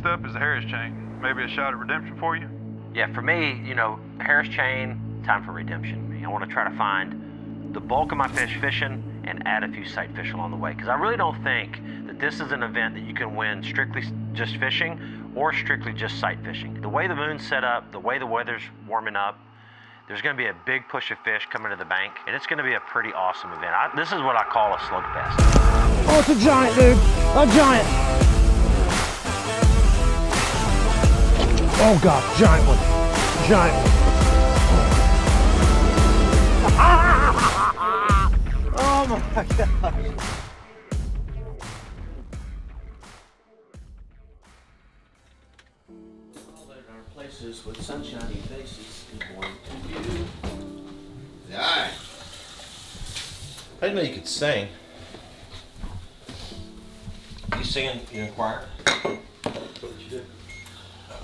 Next up is the Harris chain. Maybe a shot at redemption for you? Yeah, for me, you know, Harris chain, time for redemption. I want to try to find the bulk of my fish fishing and add a few sight fish along the way. Because I really don't think that this is an event that you can win strictly just fishing or strictly just sight fishing. The way the moon's set up, the way the weather's warming up, there's going to be a big push of fish coming to the bank, and it's going to be a pretty awesome event. I, this is what I call a slugfest. Oh, it's a giant, dude. A giant. Oh, God. Giant one. Giant one. Oh, my God. places with sunshiny faces. Good morning to you. Aye. I didn't know you could sing. You singing in the choir?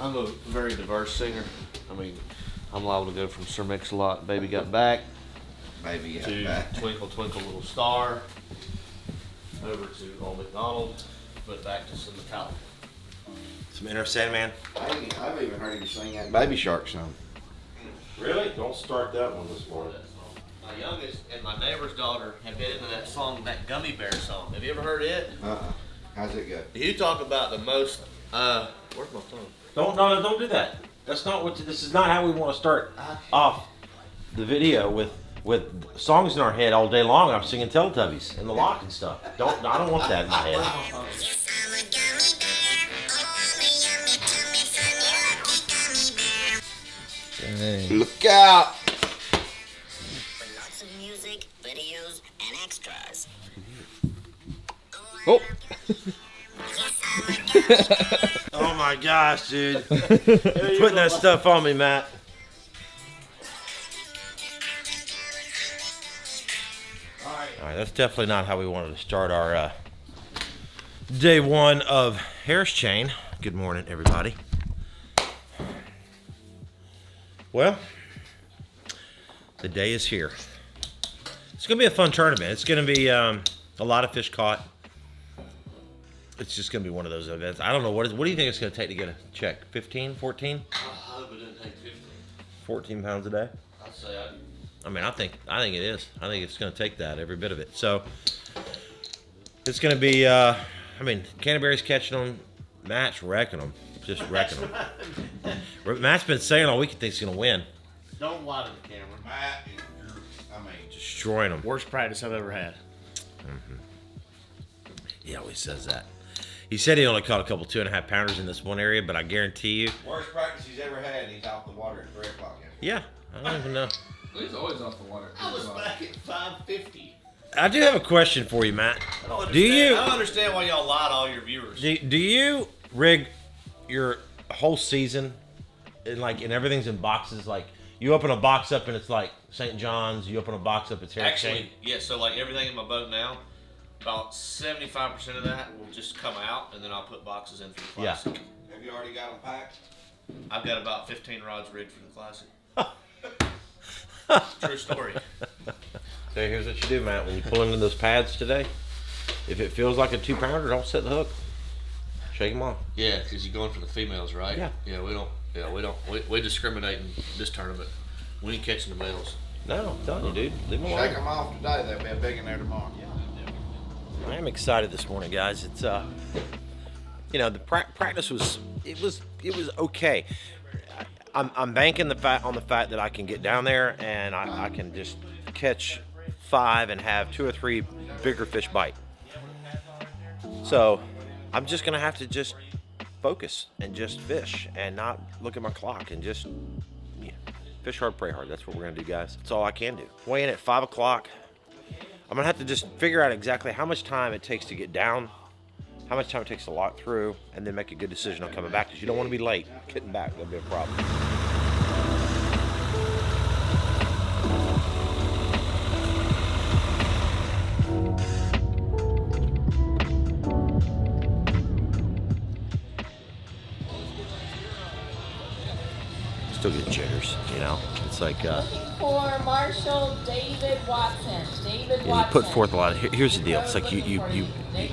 I'm a very diverse singer. I mean, I'm liable to go from Sir Mix-a-Lot, Baby Got Back, Baby got to back. Twinkle Twinkle Little Star, over to Old McDonald, but back to some Metallica. Some Enter Sandman? I ain't- I've even heard him sing that Baby Shark song. Really? Don't start that one this morning. My youngest and my neighbor's daughter have been into that song, that Gummy Bear song. Have you ever heard it? Uh-uh. How's it go? You talk about the most, uh, where's my phone? Don't no, no, don't do that. That's not what. This is not how we want to start off the video with with songs in our head all day long. I'm singing Teletubbies and the Lock and stuff. Don't I don't want that in my head. Look out! Lots of music, videos, and extras. Oh. Oh my gosh, dude! You're Putting that stuff on me, Matt. All right, that's definitely not how we wanted to start our uh, day one of Harris Chain. Good morning, everybody. Well, the day is here. It's going to be a fun tournament. It's going to be um, a lot of fish caught. It's just going to be one of those events. I don't know. What, is, what do you think it's going to take to get a check? 15, 14? I hope it didn't take 15. 14 pounds a day? I'd say I, I mean, I think I think it is. I think it's going to take that every bit of it. So it's going to be. Uh, I mean, Canterbury's catching them. Matt's wrecking them. Just wrecking them. Matt's been saying all week he thinks he's going to win. don't lie to the camera. Matt, I mean, Destroying them. Worst practice I've ever had. He always says that. He said he only caught a couple two and a half pounders in this one area, but I guarantee you, worst practice he's ever had. He's off the water at three o'clock. yeah, I don't even know. He's always off the water. I was back at 550. I do have a question for you, Matt. I don't Do you- understand- I don't understand why y'all lie to all your viewers. Do, do you rig your whole season and like and everything's in boxes? Like you open a box up and it's like St. John's. You open a box up, it's Harris Actually, Chain. yeah. So like everything in my boat now, about seventy-five percent of that will just come out, and then I'll put boxes in for the Yeah. Have you already got them packed? I've got about fifteen rods rigged for the classic. True story. So here's what you do, Matt. When you pull into those pads today, if it feels like a two pounder, don't set the hook. Shake them off. Yeah, because you're going for the females, right? Yeah. Yeah, we don't. Yeah, we don't. We, we discriminate in this tournament. We ain't catching the males. No, I'm telling you, dude. Leave them Shake alone. them off today. They'll be a big in there tomorrow. I am excited this morning, guys. It's uh, you know, the pra- practice was it was it was okay. I'm I'm banking the fact on the fact that I can get down there and I, I can just catch five and have two or three bigger fish bite. So I'm just gonna have to just focus and just fish and not look at my clock and just yeah, fish hard, pray hard. That's what we're gonna do, guys. That's all I can do. Weigh in at five o'clock. I'm gonna have to just figure out exactly how much time it takes to get down, how much time it takes to lock through, and then make a good decision on coming back because you don't want to be late. Getting back, that'll be a problem. Still get jitters, you know. It's It's like uh, For Marshall David Watson. David you Watson. put forth a lot. Of, here's the deal. It's like you you you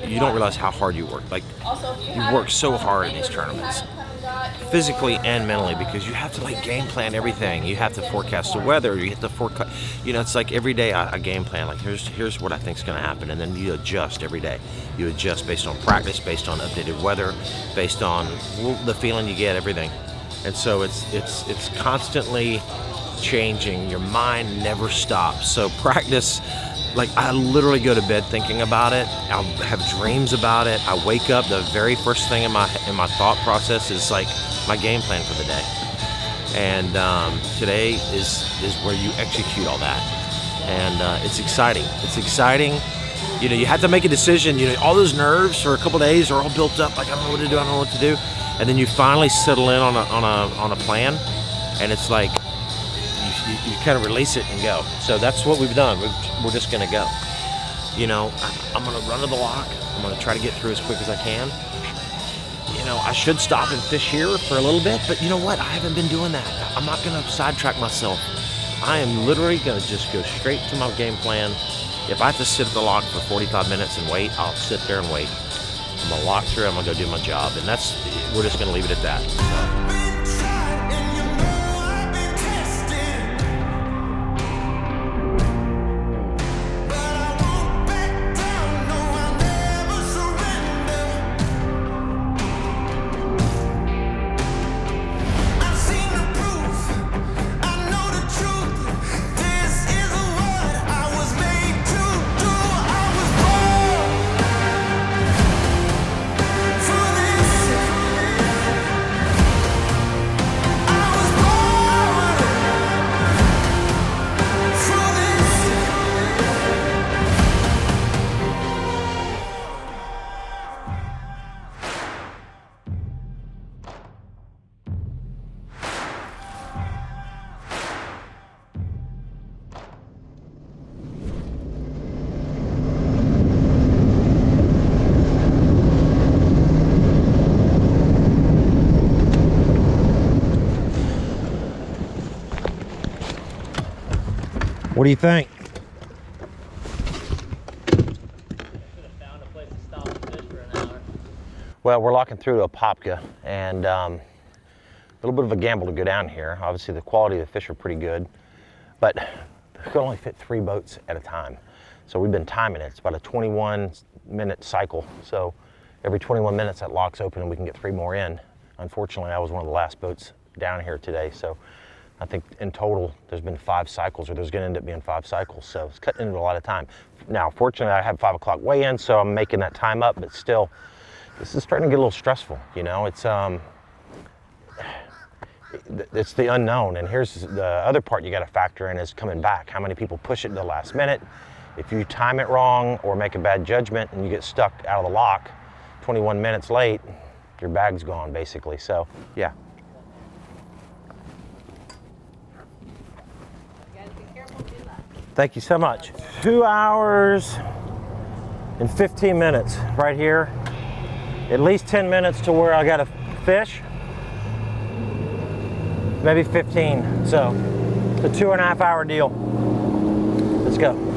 you don't realize how hard you work. Like Also, you you work so hard in these tournaments, haven't come and got your, physically and mentally, because you have to like uh, game plan everything. You have to forecast the weather. You have to forecast. You know, it's like every day I, I game plan. Like here's here's what I think is going to happen, and then you adjust every day. You adjust based on practice, based on updated weather, based on the feeling you get, everything. And so it's it's it's constantly changing. Your mind never stops. So practice. Like I literally go to bed thinking about it. I'll have dreams about it. I wake up. The very first thing in my in my thought process is like my game plan for the day. And um, today is is where you execute all that. And uh, it's exciting. It's exciting. You know, you have to make a decision. You know, all those nerves for a couple days are all built up. Like I don't know what to do. I don't know what to do. And then you finally settle in on a on a on a plan, and it's like you, you, kind of release it and go. So that's what we've done. We've, we're just going to go. You know, I, I'm going to run to the lock. I'm going to try to get through as quick as I can. You know, I should stop and fish here for a little bit, but you know what? I haven't been doing that. I'm not going to sidetrack myself. I am literally going to just go straight to my game plan. If I have to sit at the lock for 45 minutes and wait, I'll sit there and wait. I'm going to walk through, I'm going to go do my job. And that's, we're just going to leave it at that. What do you think? Well, we're locking through to a Apopka, and um, a little bit of a gamble to go down here. Obviously, the quality of the fish are pretty good, but we can only fit three boats at a time. So we've been timing it. It's about a 21 minute cycle. So every 21 minutes that lock's open and we can get three more in. Unfortunately, I was one of the last boats down here today. So I think in total there's been five cycles, or there's going to end up being five cycles. So it's cutting into a lot of time. Now, fortunately, I have five o'clock weigh in, so I'm making that time up. But still, this is starting to get a little stressful. You know, it's um, it's the unknown. And here's the other part you got to factor in is coming back. How many people push it to the last minute? If you time it wrong or make a bad judgment and you get stuck out of the lock 21 minutes late, your bag's gone basically. So, yeah. Thank you so much. Two hours and 15 minutes right here. At least 10 minutes to where I got a fish. Maybe 15. So it's a two and a half hour deal. Let's go.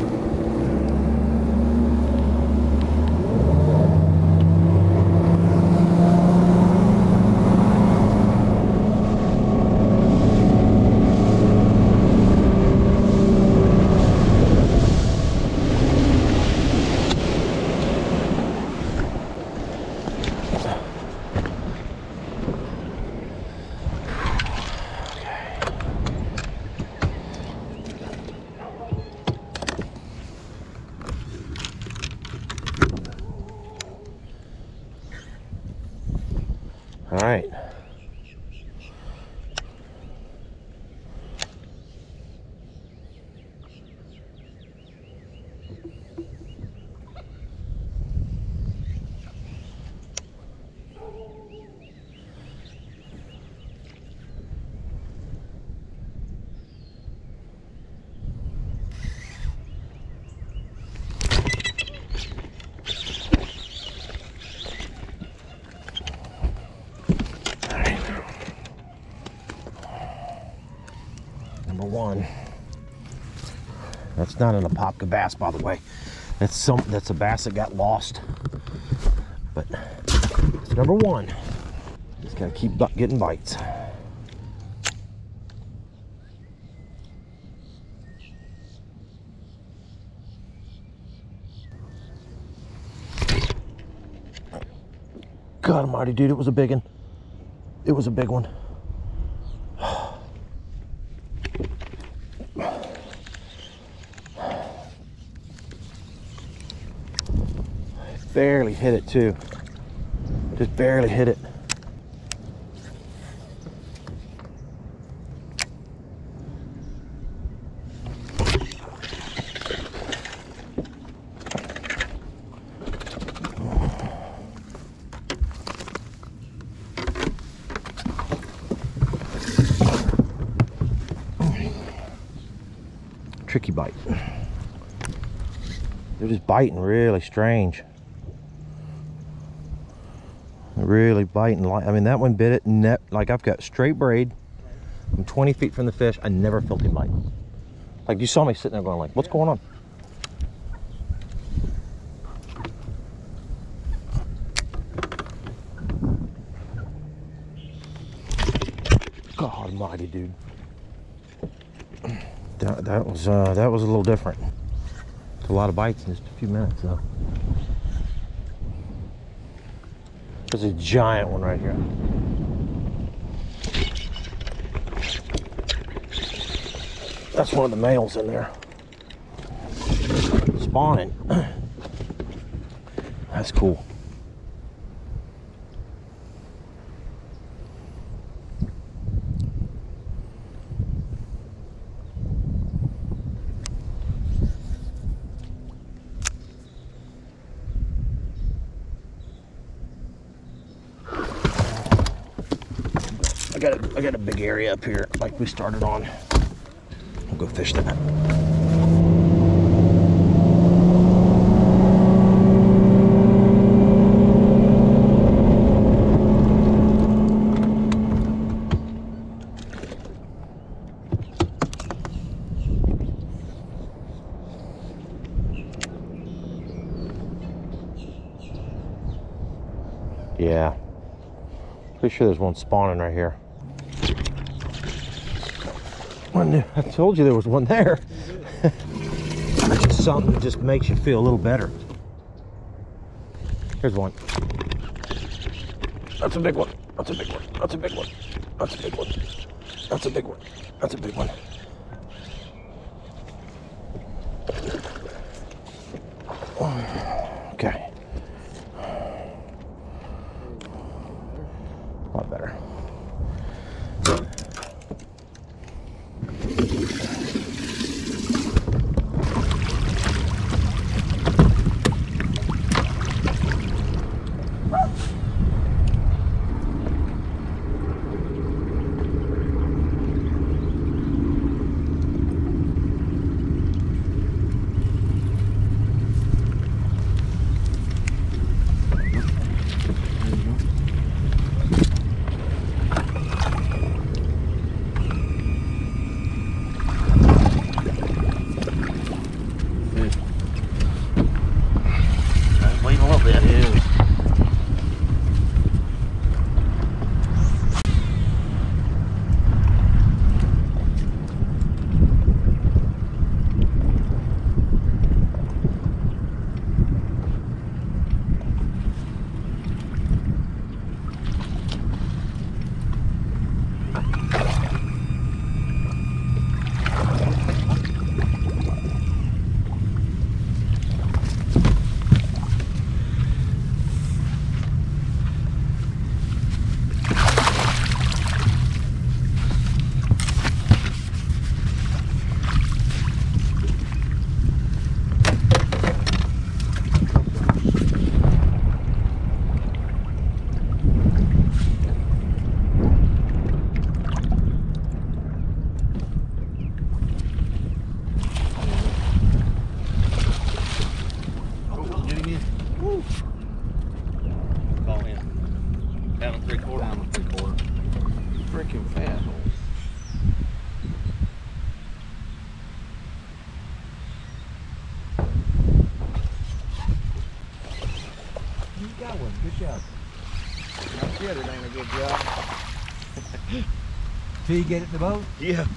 That's not an Apopka bass, by the way. That's some. That's a bass that got lost. But it's number one. Just gotta keep getting bites. God almighty, dude, it was a big one. It was a big one. barely hit it too. Just barely hit it. Tricky bite. They're just biting really strange. Really biting light. I mean that one bit it net like I've got straight braid. I'm 20 feet from the fish. I never felt him bite. Like you saw me sitting there going like, what's going on? God almighty, dude. That, that was uh, that was a little different. It's a lot of bites in just a few minutes though. There's a giant one right here. That's one of the males in there. Spawning. That's cool. I got a, big area up here like we started on. We'll go fish that. Yeah. Pretty sure there's one spawning right here. One, I told you there was one there. That's just something that just makes you feel a little better. Here's one. That's a big one. That's a big one. That's a big one. That's a big one. That's a big one. That's a big one. Till you get it in the boat? Yeah.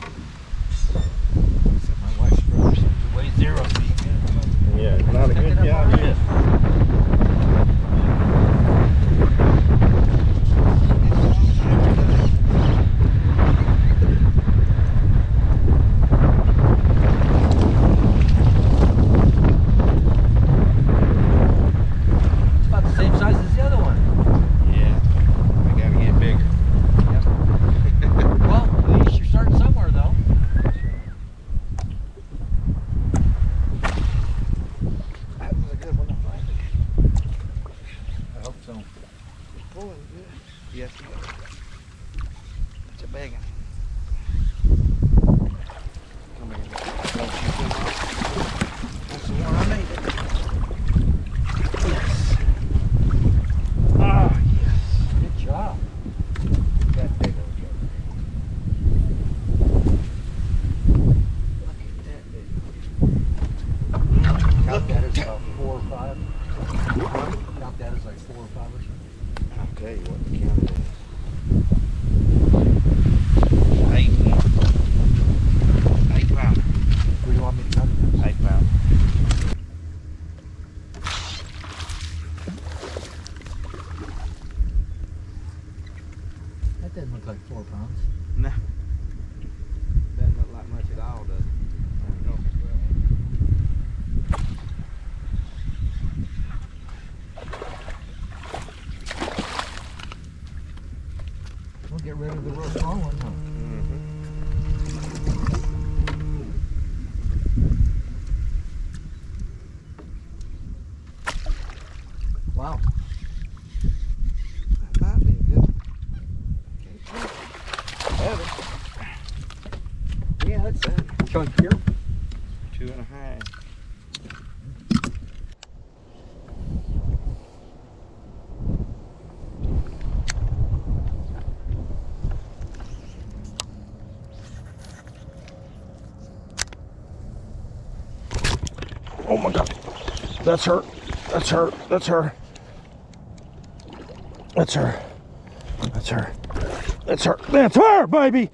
That's her. That's her. That's her. That's her. That's her. That's her. That's her, baby.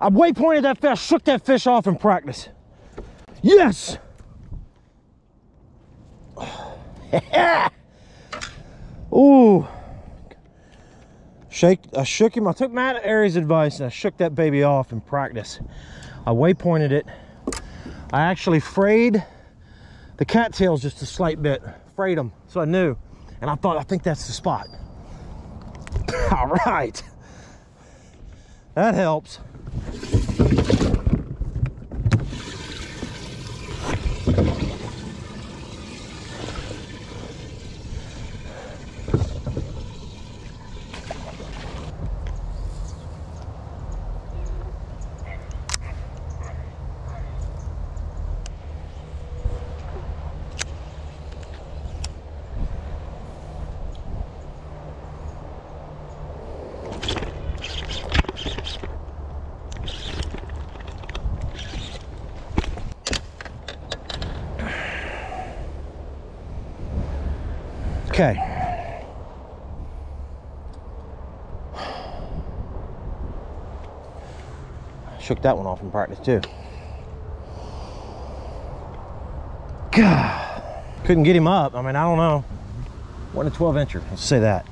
I waypointed that fish, shook that fish off in practice. Yes. Ooh. Shake. I shook him. I took Matt Arey's advice and I shook that baby off in practice. I waypointed it. I actually frayed the cattails just a slight bit, frayed them, so I knew. And I thought, I think that's the spot. All right. That helps. Okay. Shook that one off in practice too. God. Couldn't get him up. I mean, I don't know. One a 12 incher, let's say that.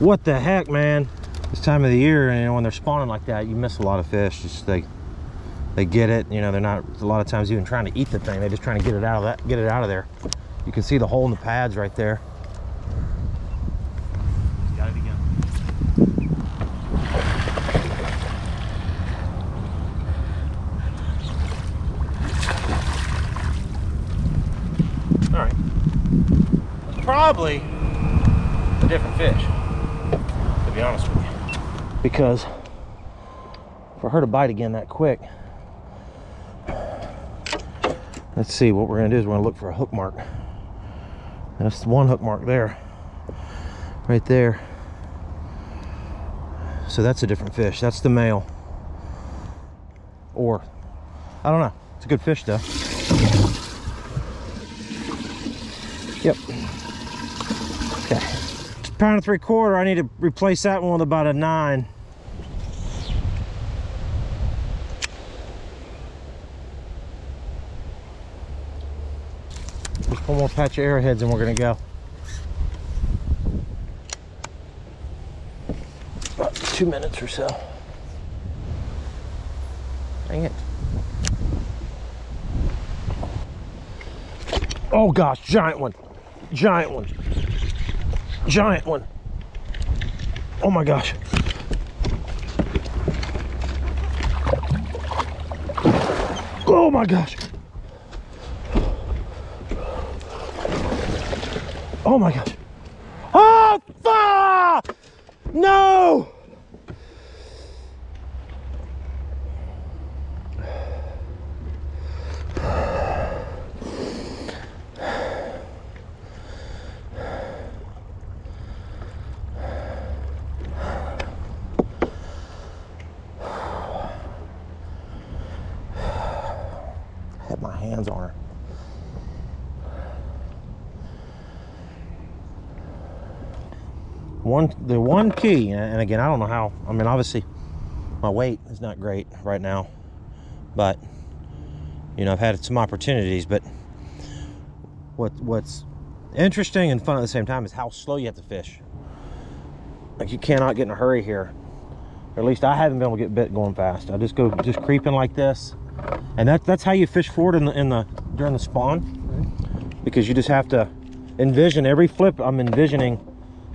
What the heck, man? This time of the year, you know, when they're spawning like that, you miss a lot of fish. Just they they get it, you know, they're not a lot of times even trying to eat the thing. They're just trying to get it out of that, get it out of there. You can see the hole in the pads right there. Got it again. All right. Probably a different fish, to be honest with you. Because for her to bite again that quick, let's see, what we're gonna do is we're gonna look for a hook mark. That's one hook mark there, right there. So that's a different fish. That's the male. Or, I don't know. It's a good fish though. Yep. Okay. It's pound and three quarter. I need to replace that one with about a nine. One more patch of arrowheads and we're gonna go. About two minutes or so. Dang it. Oh gosh, giant one. Giant one. Giant one. Oh my gosh. Oh my gosh. Oh my gosh. Oh, fuck! No! Had my hands on her. One, the one key, and again, I don't know how. I mean, obviously, my weight is not great right now, but you know, I've had some opportunities. But what what's interesting and fun at the same time is how slow you have to fish. Like you cannot get in a hurry here. Or at least I haven't been able to get bit going fast. I just go just creeping like this, and that that's how you fish forward in the in the during the spawn, because you just have to envision every flip. I'm envisioning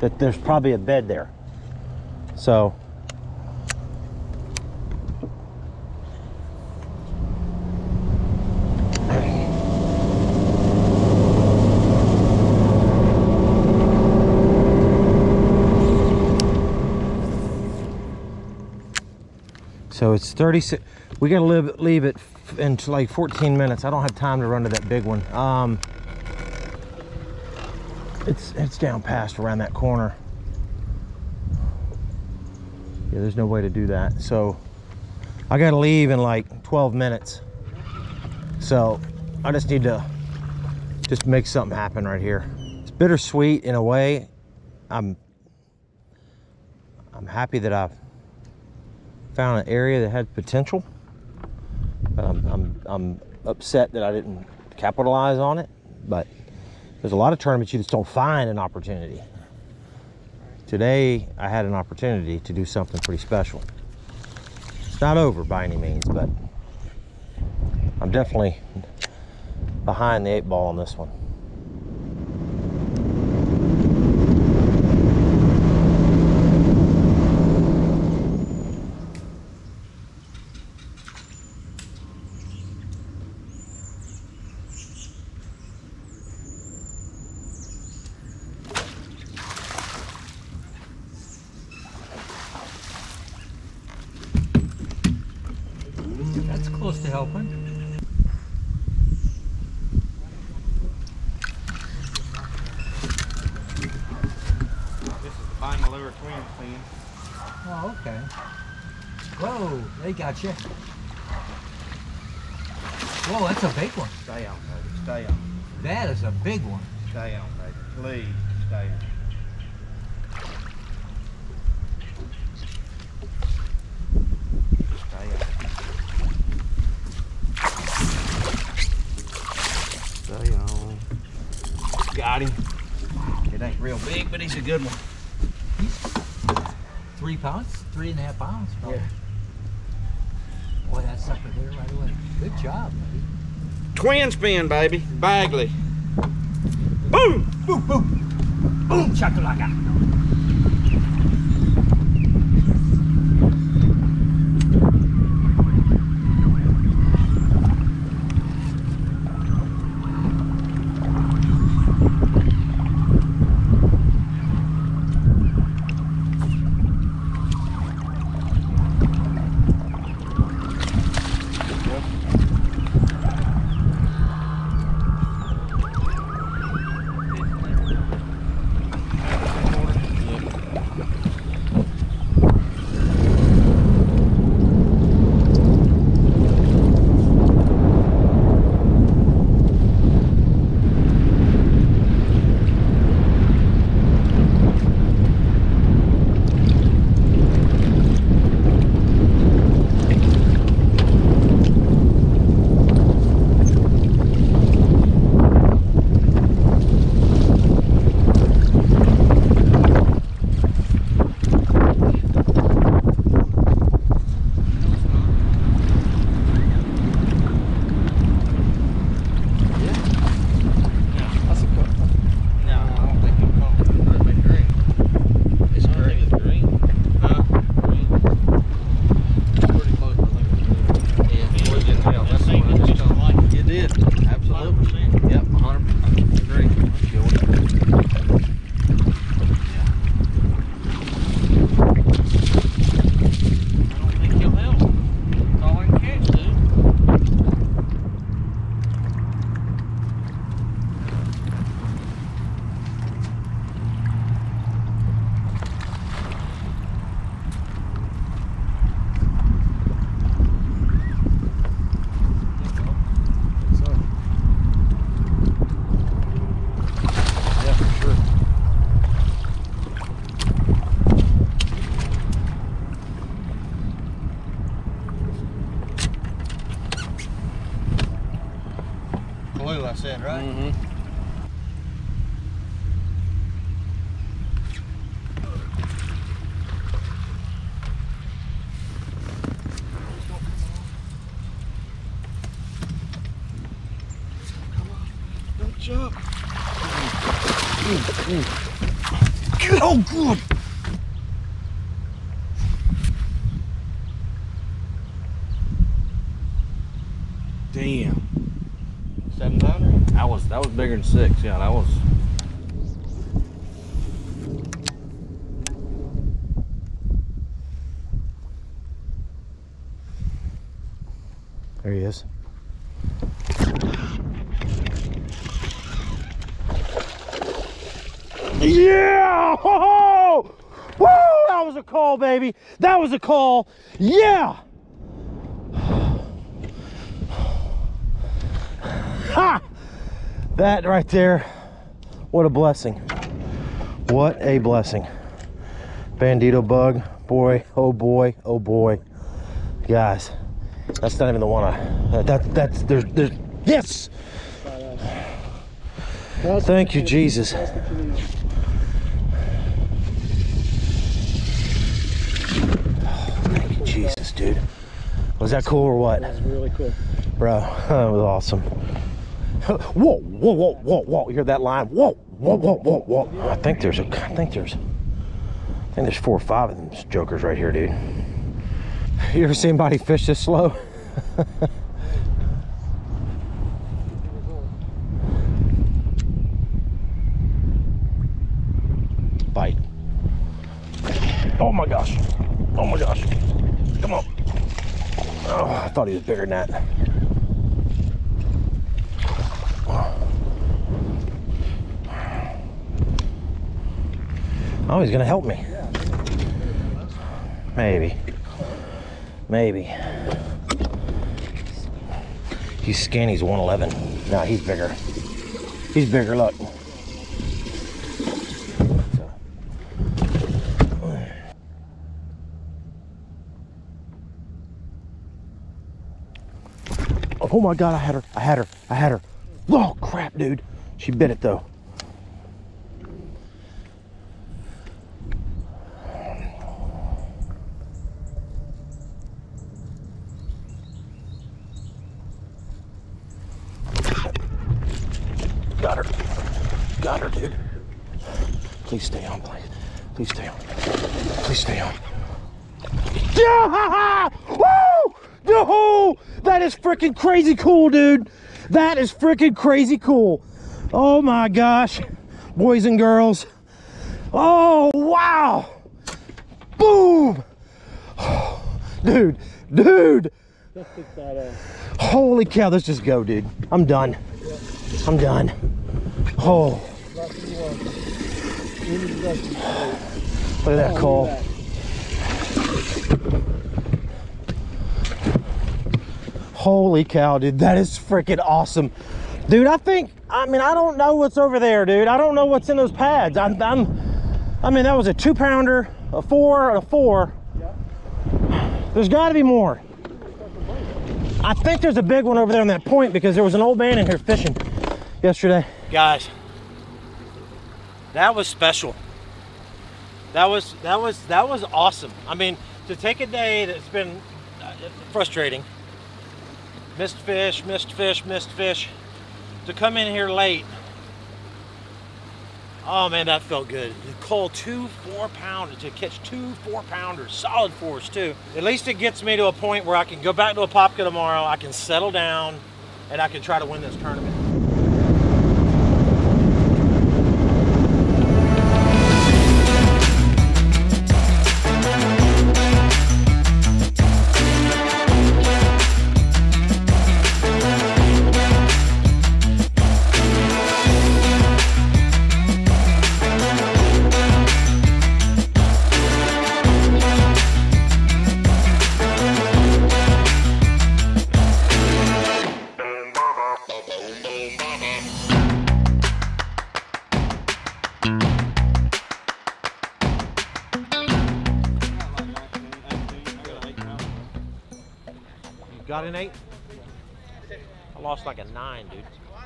that there's probably a bed there. So So it's 36. We gotta leave, leave it in like 14 minutes. I don't have time to run to that big one. Um, it's it's down past around that corner. Yeah, there's no way to do that. So I gotta leave in like 12 minutes. So I just need to just make something happen right here. It's bittersweet in a way. I'm I'm happy that I've found an area that had potential, but I'm, I'm, I'm upset that I didn't capitalize on it. But there's a lot of tournaments you just don't find an opportunity. Today, I had an opportunity to do something pretty special. It's not over by any means, but I'm definitely behind the eight ball on this one. That's close to helping. This is the final lure twin clean. Oh, okay. Whoa, they got you. Whoa, that's a big one. Stay on, baby. Stay on. That is a big one. Stay on, baby. Please stay on. Stay on. Stay on. Got him. It ain't real big, but he's a good one. Three pounds? Three and a half pounds, probably. Yeah. Boy, that sucker there right away. Good job, buddy. Twin spin, baby. Bagley. Boom! Boom, boom. Boom, chakalaka. Than six. Yeah, that was. There he is. Yeah! Woo! That was a call, baby. That was a call. Yeah! Ha! That right there. What a blessing. What a blessing. Bandito bug. Boy, oh boy, oh boy. Guys, that's not even the one I. That, that's there's there's yes. Thank you, Jesus. Thank you, Jesus, dude. Was that cool or what? That was really cool. Bro, that was awesome. Whoa, whoa, whoa, whoa, whoa! You hear that line? Whoa, whoa, whoa, whoa, whoa! I think there's a, I think there's, I think there's four or five of them jokers right here, dude. You ever seen anybody fish this slow? Bite. Oh my gosh. Oh my gosh. Come on. Oh, I thought he was bigger than that. Oh, he's gonna help me. Maybe. Maybe. He's skinny, he's 111. No, he's bigger. He's bigger, look. Oh my god, I had her. I had her. I had her. Oh crap, dude. She bit it though. Got her. Got her, dude. Please stay on, please. Please stay on. Please stay on. Yeah! Woo! No! That is freaking crazy cool, dude. That is freaking crazy cool. Oh my gosh. Boys and girls. Oh, wow. Boom. Dude, dude. Holy cow, let's just go, dude. I'm done. I'm done. Oh. Look at that call. Holy cow, dude. That is freaking awesome. Dude, I think, I mean, I don't know what's over there, dude. I don't know what's in those pads. I'm, I'm I mean, that was a two pounder, a four, a four. There's got to be more. I think there's a big one over there on that point because there was an old man in here fishing yesterday. Guys, that was special. That was that was that was awesome. I mean, to take a day that's been uh, frustrating, missed fish, missed fish, missed fish, to come in here late. Oh man, that felt good. To call two four pounders, to catch two four pounders, solid fours too. At least it gets me to a point where I can go back to Apopka tomorrow. I can settle down, and I can try to win this tournament.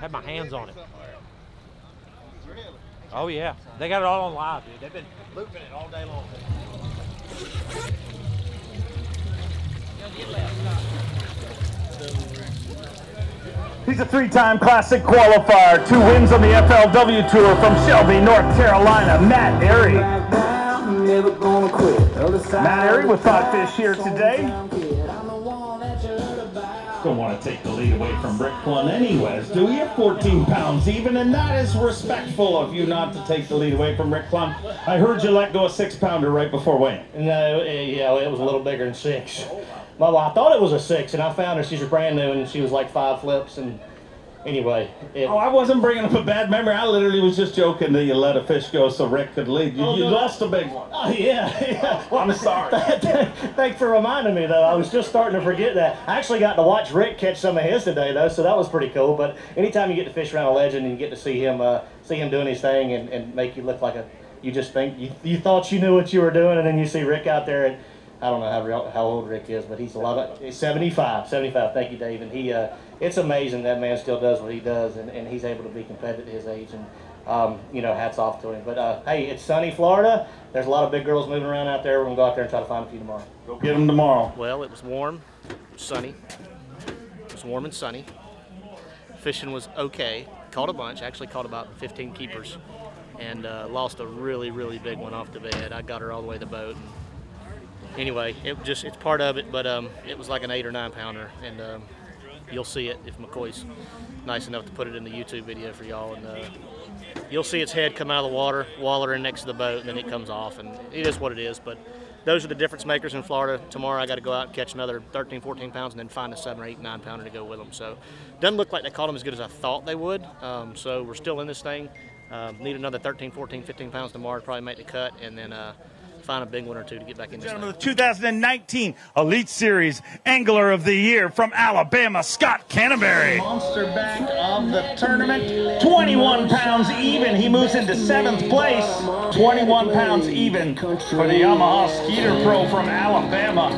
Had my hands on it. Oh yeah, they got it all on live, dude. They've been looping it all day long. He's a three-time Classic qualifier, two wins on the FLW Tour from Shelby, North Carolina, Matt Arey. Matt Arey with Thought Fish here today. Don't want to take the lead away from Rick Clunn anyways, do you? 14 pounds even, and that is respectful of you not to take the lead away from Rick Clunn. I heard you let go a six-pounder right before weighing. No, eh, yeah, it was a little bigger than six. Well, I thought it was a six, and I found her. She's brand new, and she was like five flips. And anyway, it, Oh, I wasn't bringing up a bad memory. I literally was just joking that you let a fish go so Rick could lead. You, Oh, you no, lost a big one. Oh yeah, yeah. I'm sorry. Thanks for reminding me, though. I was just starting to forget that. I actually got to watch Rick catch some of his today, though, so that was pretty cool. But anytime you get to fish around a legend and you get to see him, uh, see him doing his thing, and, and make you look like a, you just think you, you thought you knew what you were doing, and then you see Rick out there, and I don't know how real, how old Rick is, but he's a lot of 75, 75. Thank you, Dave. And he, uh, it's amazing that man still does what he does, and, and he's able to be competitive at his age, and um, you know, hats off to him. But uh, hey, it's sunny Florida. There's a lot of big girls moving around out there. We're gonna go out there and try to find a few tomorrow. Go get them tomorrow. Well, it was warm, sunny. It was warm and sunny. Fishing was okay. Caught a bunch. Actually, caught about 15 keepers, and uh, lost a really, really big one off the bed. I got her all the way to the boat. And anyway, it just it's part of it, but um, it was like an eight or nine pounder, and um, you'll see it if Macoy's nice enough to put it in the YouTube video for y'all, and uh, you'll see its head come out of the water, waller in next to the boat, and then it comes off, and it is what it is. But those are the difference makers in Florida. Tomorrow I got to go out and catch another 13, 14 pounds, and then find a seven or eight, nine pounder to go with them. So doesn't look like they caught them as good as I thought they would. Um, so we're still in this thing. Um, need another 13, 14, 15 pounds tomorrow to probably make the cut, and then uh, find a big one or two to get back in this Gentlemen, the 2019 Elite Series Angler of the Year from Alabama, Scott Canterbury. Monster back of the tournament, 21 pounds even. He moves into seventh place, 21 pounds even for the Yamaha Skeeter Pro from Alabama.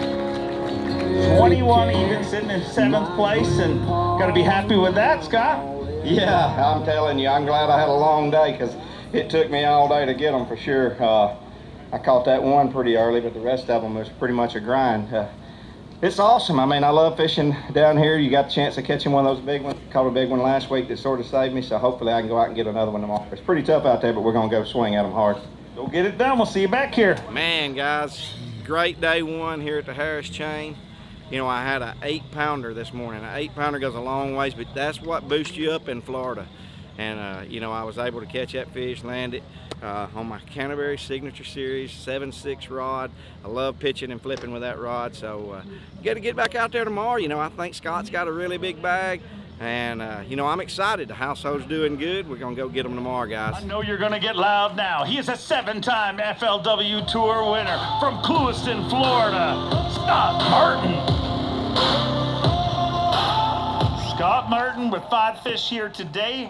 21 even, sitting in seventh place, and got to be happy with that, Scott. Yeah, I'm telling you, I'm glad I had a long day because it took me all day to get them for sure. Uh, I caught that one pretty early, but the rest of them was pretty much a grind. Uh, it's awesome. I mean, I love fishing down here. You got the chance of catching one of those big ones. Caught a big one last week that sort of saved me, so hopefully I can go out and get another one tomorrow. It's pretty tough out there, but we're going to go swing at them hard. Go get it done. We'll see you back here. Man, guys, great day one here at the Harris Chain. You know, I had an eight pounder this morning. An eight pounder goes a long ways, but that's what boosts you up in Florida. And, uh, you know, I was able to catch that fish, land it uh, on my Canterbury Signature Series 7-6 rod. I love pitching and flipping with that rod. So, uh, got to get back out there tomorrow. You know, I think Scott's got a really big bag. And, uh, you know, I'm excited. The household's doing good. We're going to go get them tomorrow, guys. I know you're going to get loud now. He is a seven-time FLW Tour winner from Clewiston, Florida, Scott Martin. Scott Martin with five fish here today.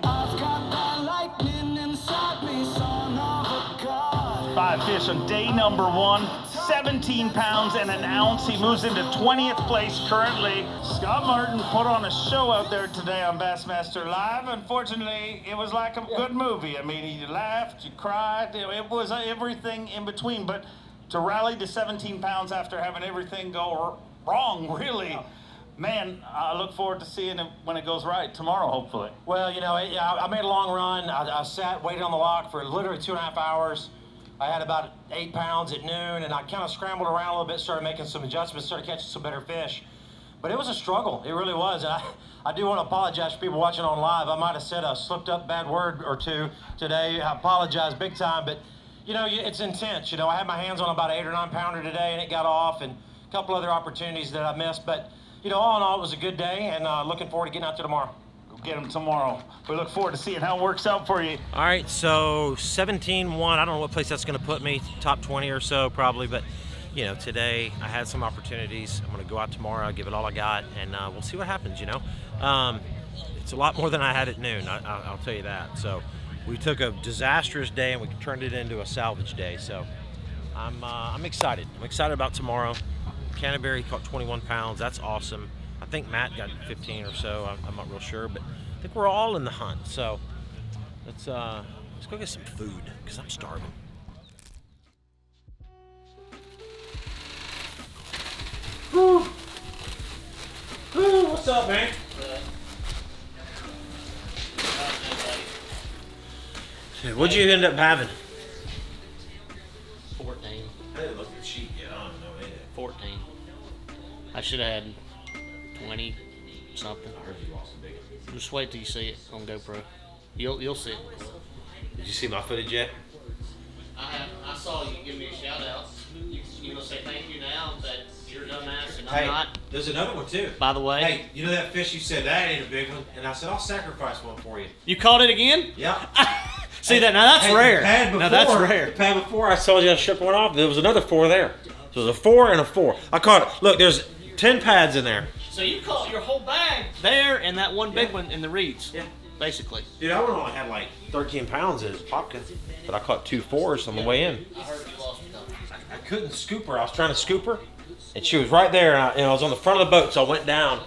Five fish on day number one, 17 pounds and an ounce. He moves into 20th place currently. Scott Martin put on a show out there today on Bassmaster Live. Unfortunately, it was like a good movie. I mean, you laughed, you cried, it it was everything in between. But to rally to 17 pounds after having everything go wrong, really, man, I look forward to seeing it when it goes right tomorrow, hopefully. Well, you know, I, I made a long run. I, I sat, waited on the lock for literally two and a half hours. I had about eight pounds at noon, and I kind of scrambled around a little bit, started making some adjustments, started catching some better fish. But it was a struggle. It really was. And I, I do want to apologize for people watching on live. I might have said a slipped up bad word or two today. I apologize big time. But, you know, it's intense. You know, I had my hands on about eight or nine pounder today, and it got off, and a couple other opportunities that I missed. But, you know, all in all, it was a good day, and uh, looking forward to getting out there tomorrow. Go get him tomorrow. We look forward to seeing how it works out for you. All right, so 17-1. I don't know what place that's going to put me, top 20 or so probably, but you know, today I had some opportunities. I'm going to go out tomorrow, give it all I got, and uh, we'll see what happens. You know, um, It's a lot more than I had at noon. I, I, I'll tell you that. So we took a disastrous day and we turned it into a salvage day. So I'm uh, I'm excited. I'm excited about tomorrow. Canterbury caught 21 pounds. That's awesome. I think Matt got 15 or so. I'm, I'm not real sure, but I think we're all in the hunt. So let's uh, let's go get some food because I'm starving. Whew. Whew, what's up, man? What'd you end up having? 14. I didn't look at the sheet yet. I don't know 14. I should have had 20 something. Just wait till you see it on GoPro. You'll you'll see it. Did you see my footage yet? I have, I saw you give me a shout out. You, you gonna say thank you now that you're a dumbass and I'm Hey, not? there's another one too. By the way, Hey, you know that fish you said that ain't a big one, and I said I'll sacrifice one for you. you caught it again? Yeah. See that? Now that's Hey, rare. Pad before, now that's rare. The pad before I told you I shook one off. There was another four there. So there's a four and a four. I caught it. Look, there's ten pads in there. So you caught your whole bag there and that one big one in the reeds. Yeah. Basically. Dude, I would only had like 13 pounds in his pocket, but I caught two fours on the way in. I heard you lost a. I couldn't scoop her. I was trying to scoop her, and she was right there, and I, and I was on the front of the boat, so I went down.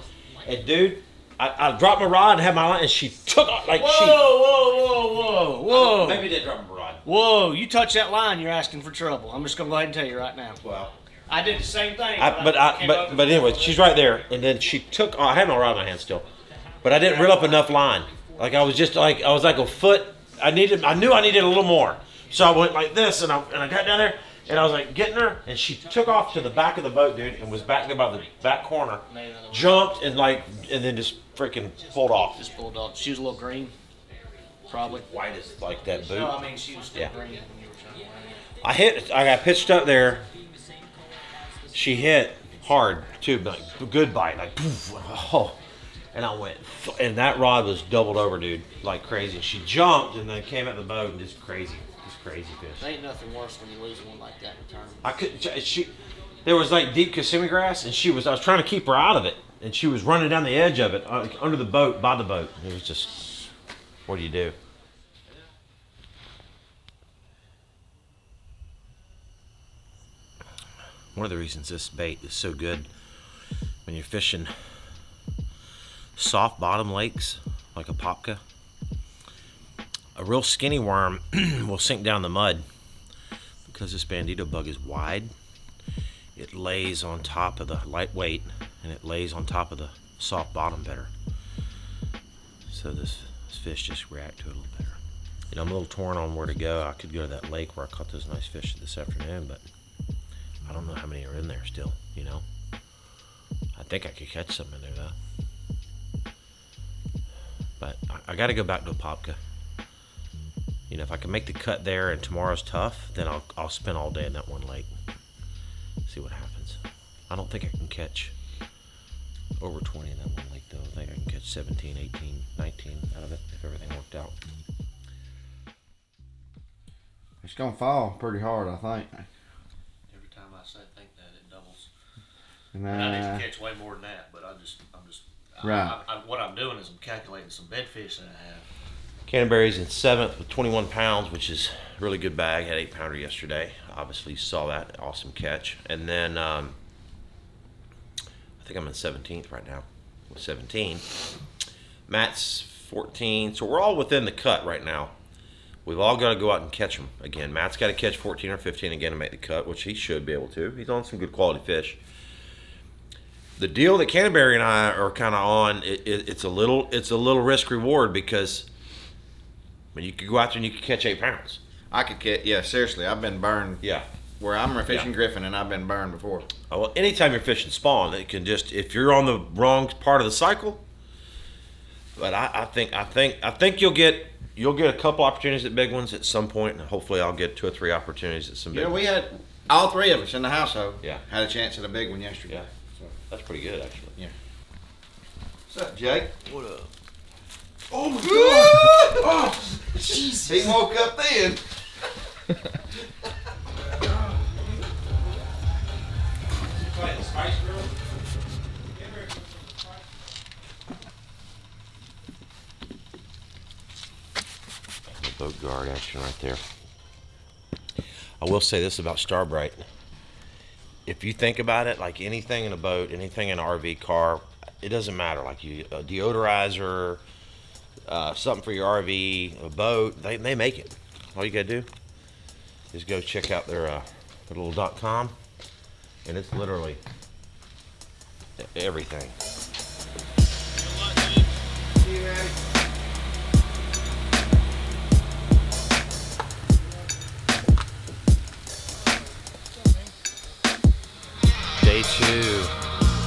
And dude, I, I dropped my rod and had my line, and she took off like Whoa, she. whoa, whoa, whoa, whoa. Maybe did drop my rod. Whoa, you touch that line, you're asking for trouble. I'm just gonna go ahead and tell you right now. Well, I did the same thing. I, but I, came but but anyway, she's right there, and then she took. Oh, I had my rod in my hand still, but I didn't reel up enough line. Like I was just like I was like a foot. I needed. I knew I needed a little more, so I went like this, and I and I got down there, and I was like getting her, and she took off to the back of the boat, dude, and was back there by the back corner, jumped and like, and then just freaking pulled off. Just pulled off. She was a little green, probably. White as like that boot. No, I mean she was still Yeah. green when you were trying to. I hit. I got pitched up there. She hit hard too, but like good bite, like poof, oh, and I went, and that rod was doubled over, dude, like crazy. She jumped and then came at the boat and just crazy, just crazy fish. There ain't nothing worse when you lose one like that in turn. I could. She, there was like deep Kissimmee grass, and she was. I was trying to keep her out of it, and she was running down the edge of it, uh, under the boat, by the boat. It was just, what do you do? One of the reasons this bait is so good when you're fishing soft bottom lakes like Apopka, a real skinny worm will sink down the mud because this bandito bug is wide. It lays on top of the lightweight and it lays on top of the soft bottom better. So this, this fish just react to it a little better. You know, I'm a little torn on where to go. I could go to that lake where I caught those nice fish this afternoon, but I don't know how many are in there still, you know. I think I could catch some in there though. But I, I got to go back to Apopka. You know, if I can make the cut there and tomorrow's tough, then I'll, I'll spend all day in that one lake. See what happens. I don't think I can catch over 20 in that one lake though. I think I can catch 17, 18, 19 out of it if everything worked out. It's gonna fall pretty hard, I think. Every time I say think that, it doubles. And, And I need uh, to catch way more than that, but I just, I'm just, Right. I, I, what I'm doing is I'm calculating some bed fish that I have. Canterbury's in seventh with 21 pounds, which is a really good bag. Had eight pounder yesterday. Obviously, saw that awesome catch. And then um, I think I'm in 17th right now with 17. Matt's 14. So we're all within the cut right now. We've all got to go out and catch them again. Matt's got to catch 14 or 15 again to make the cut, which he should be able to. He's on some good quality fish. The deal that Canterbury and I are kind of on, it, it, it's a little, it's a little risk reward because I mean, you could go out there and you could catch eight pounds. I could catch. Yeah, seriously, I've been burned. Yeah. Where I'm fishing Yeah. Griffin, and I've been burned before. Oh, well, anytime you're fishing spawn, it can just if you're on the wrong part of the cycle. But I, I think I think I think you'll get you'll get a couple opportunities at big ones at some point, and hopefully I'll get two or three opportunities at some big. You know, we ones. had all three of us in the household. Yeah. Had a chance at a big one yesterday. Yeah. That's pretty good, actually. Yeah. What's up, Jake? What up? Oh my god! oh, Jesus. He woke up then. Boat guard action right there. I will say this about Star brite. If you think about it, like anything in a boat, anything in an RV car, it doesn't matter. Like you, a deodorizer, uh, something for your RV, a boat, they, they make it. All you gotta do is go check out their, uh, their little dot com, and it's literally everything. Day two.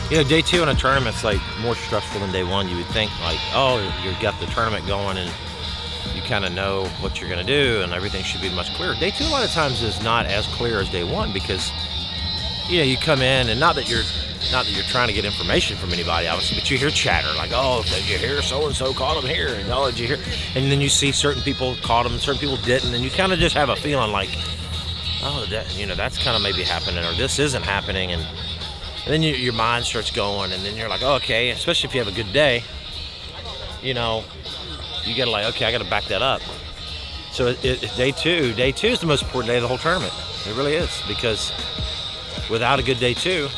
You know, day two in a tournament's like more stressful than day one. You would think like, oh, you've got the tournament going and you kind of know what you're going to do and everything should be much clearer. Day two a lot of times is not as clear as day one because you know you come in and not that you're not that you're trying to get information from anybody obviously, but you hear chatter like, oh, did you hear so and so caught him here? And oh, did you hear? And then you see certain people caught him, certain people didn't, and you kind of just have a feeling like, oh, that you know that's kind of maybe happening or this isn't happening and. And then you, your mind starts going, and then you're like, okay, especially if you have a good day, you know, you gotta like, okay, I gotta back that up. So it, it, day two, day two is the most important day of the whole tournament. It really is because without a good day two,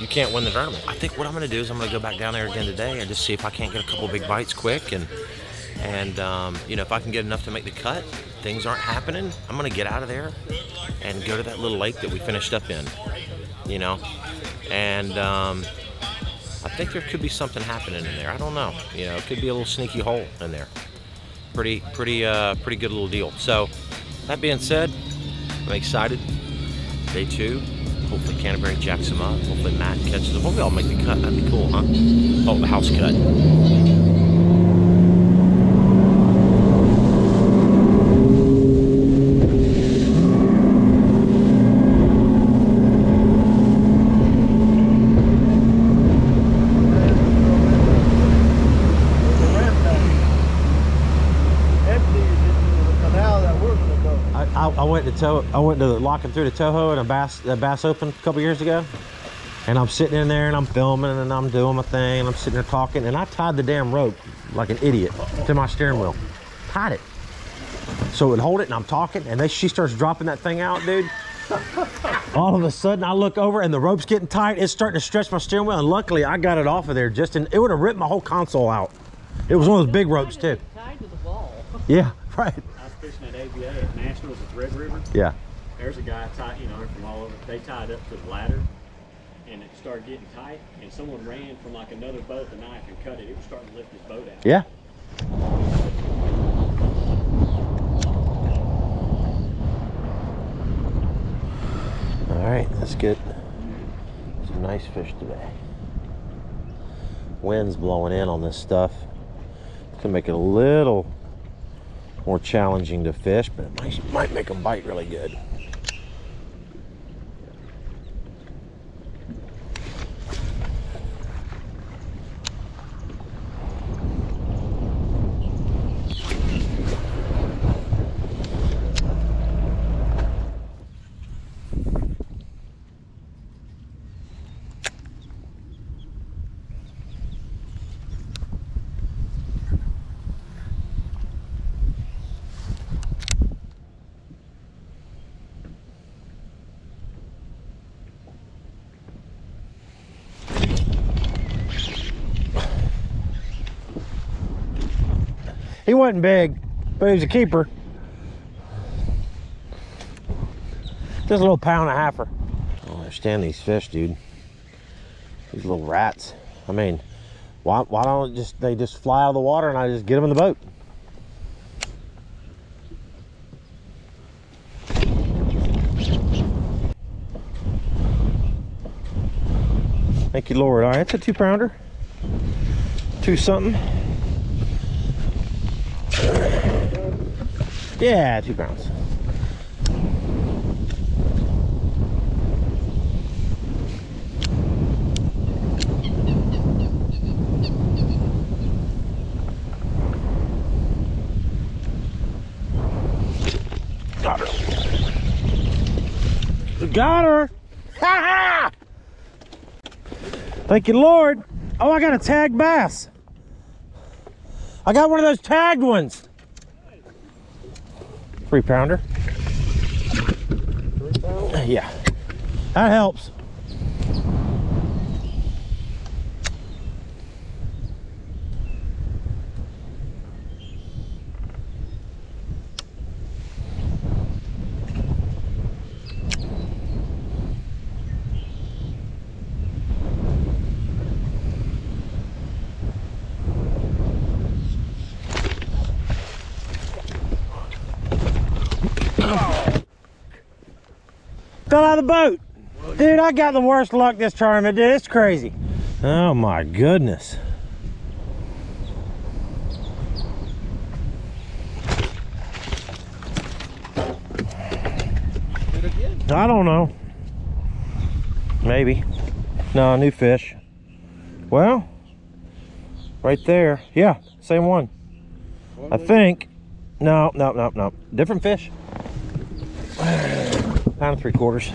you can't win the tournament. I think what I'm gonna do is I'm gonna go back down there again today and just see if I can't get a couple big bites quick and and um, you know if I can get enough to make the cut. Things aren't happening. I'm gonna get out of there and go to that little lake that we finished up in. You know, and um, I think there could be something happening in there. I don't know. You know, it could be a little sneaky hole in there. Pretty, pretty, uh, pretty good little deal. So, that being said, I'm excited. Day two. Hopefully Canterbury jacks him up. Hopefully Matt catches him. Hopefully I'll make the cut. That'd be cool, huh? Oh, the house cut. I, I, I went to tow, I went to locking through the Toho and a bass a bass open a couple years ago, and I'm sitting in there and I'm filming and I'm doing my thing and I'm sitting there talking and I tied the damn rope like an idiot to my steering wheel, tied it, so it would hold it and I'm talking and then she starts dropping that thing out, dude. All of a sudden I look over and the rope's getting tight. It's starting to stretch my steering wheel and luckily I got it off of there just in. It would have ripped my whole console out. It was one of those big ropes too. Tied to the wall. Yeah, right. Fishing at ABA at Nationals at Red River. Yeah. There's a guy tied, you know, from all over. They tied up to the ladder, and it started getting tight. And someone ran from like another boat, the knife, and cut it. It was starting to lift his boat out. Yeah. All right, let's get some nice fish today. Wind's blowing in on this stuff. It's gonna make it a little more challenging to fish, but it might, might make them bite really good. He wasn't big, but he was a keeper. Just a little pound and a halfer. Oh, I don't understand these fish, dude. These little rats. I mean, why, why don't just they just fly out of the water and I just get them in the boat? Thank you, Lord. All right, it's a two pounder. Two something. Yeah, two pounds. Got her. Got her. Ha ha! Thank you, Lord. Oh, I got a tagged bass. I got one of those tagged ones. Three pounder. Yeah. That helps. The boat. Dude, I got the worst luck this tournament, dude. It's crazy. Oh my goodness. I don't know. Maybe. No, new fish. Well, right there. Yeah, same one. I think. No, no, no, no. Different fish. Pound three quarters.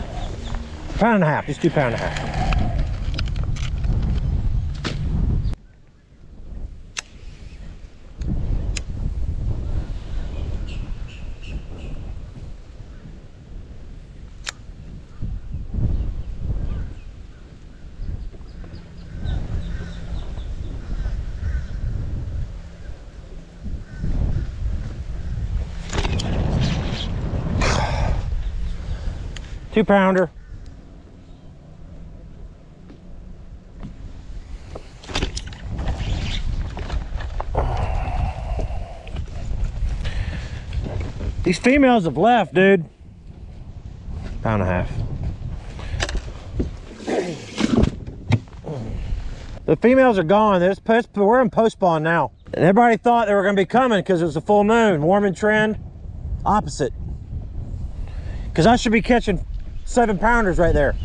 Pound and a half. Just two pound and a half. Two pounder. These females have left, dude. Pound and a half. The females are gone. There's post, we're in post spawn now. And everybody thought they were going to be coming because it was a full moon. Warming trend, opposite. Because I should be catching seven pounders right there.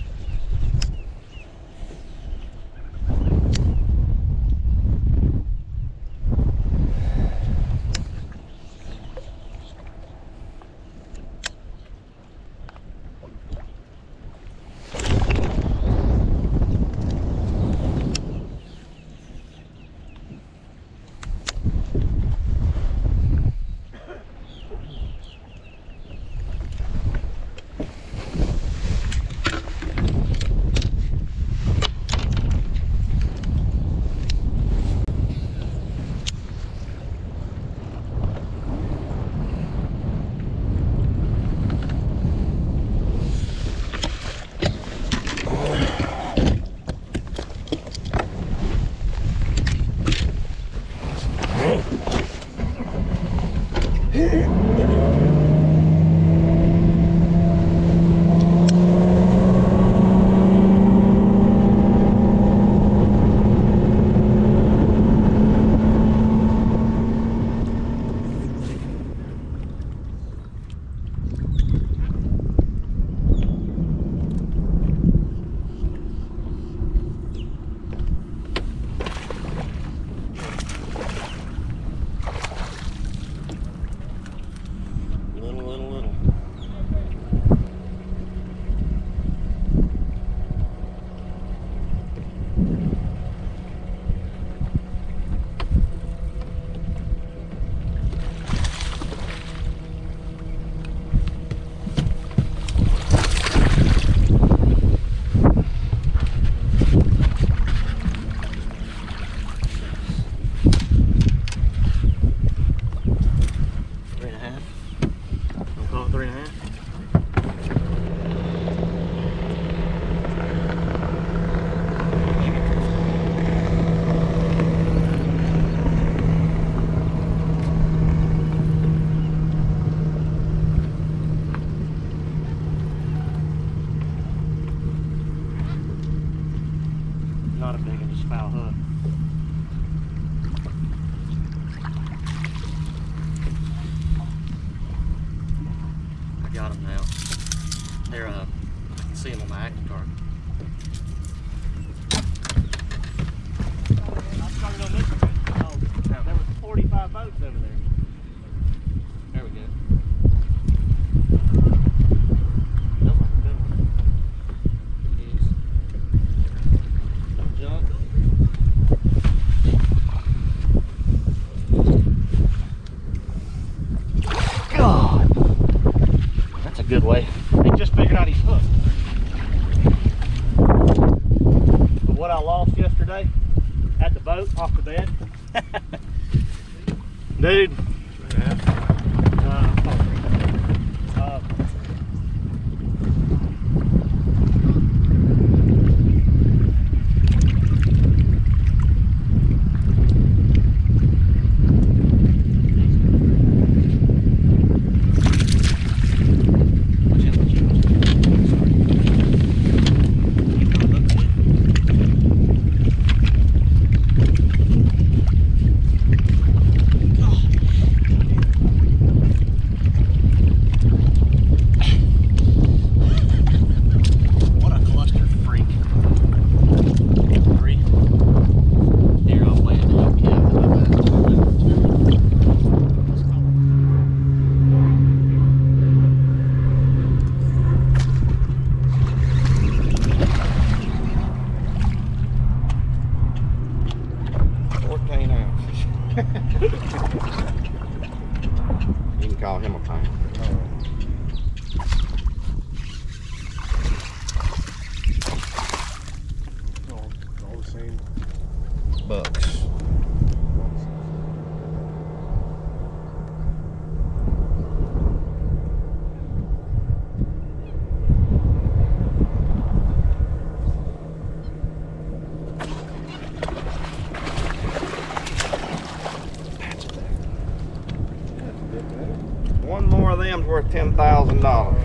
Ten thousand dollars.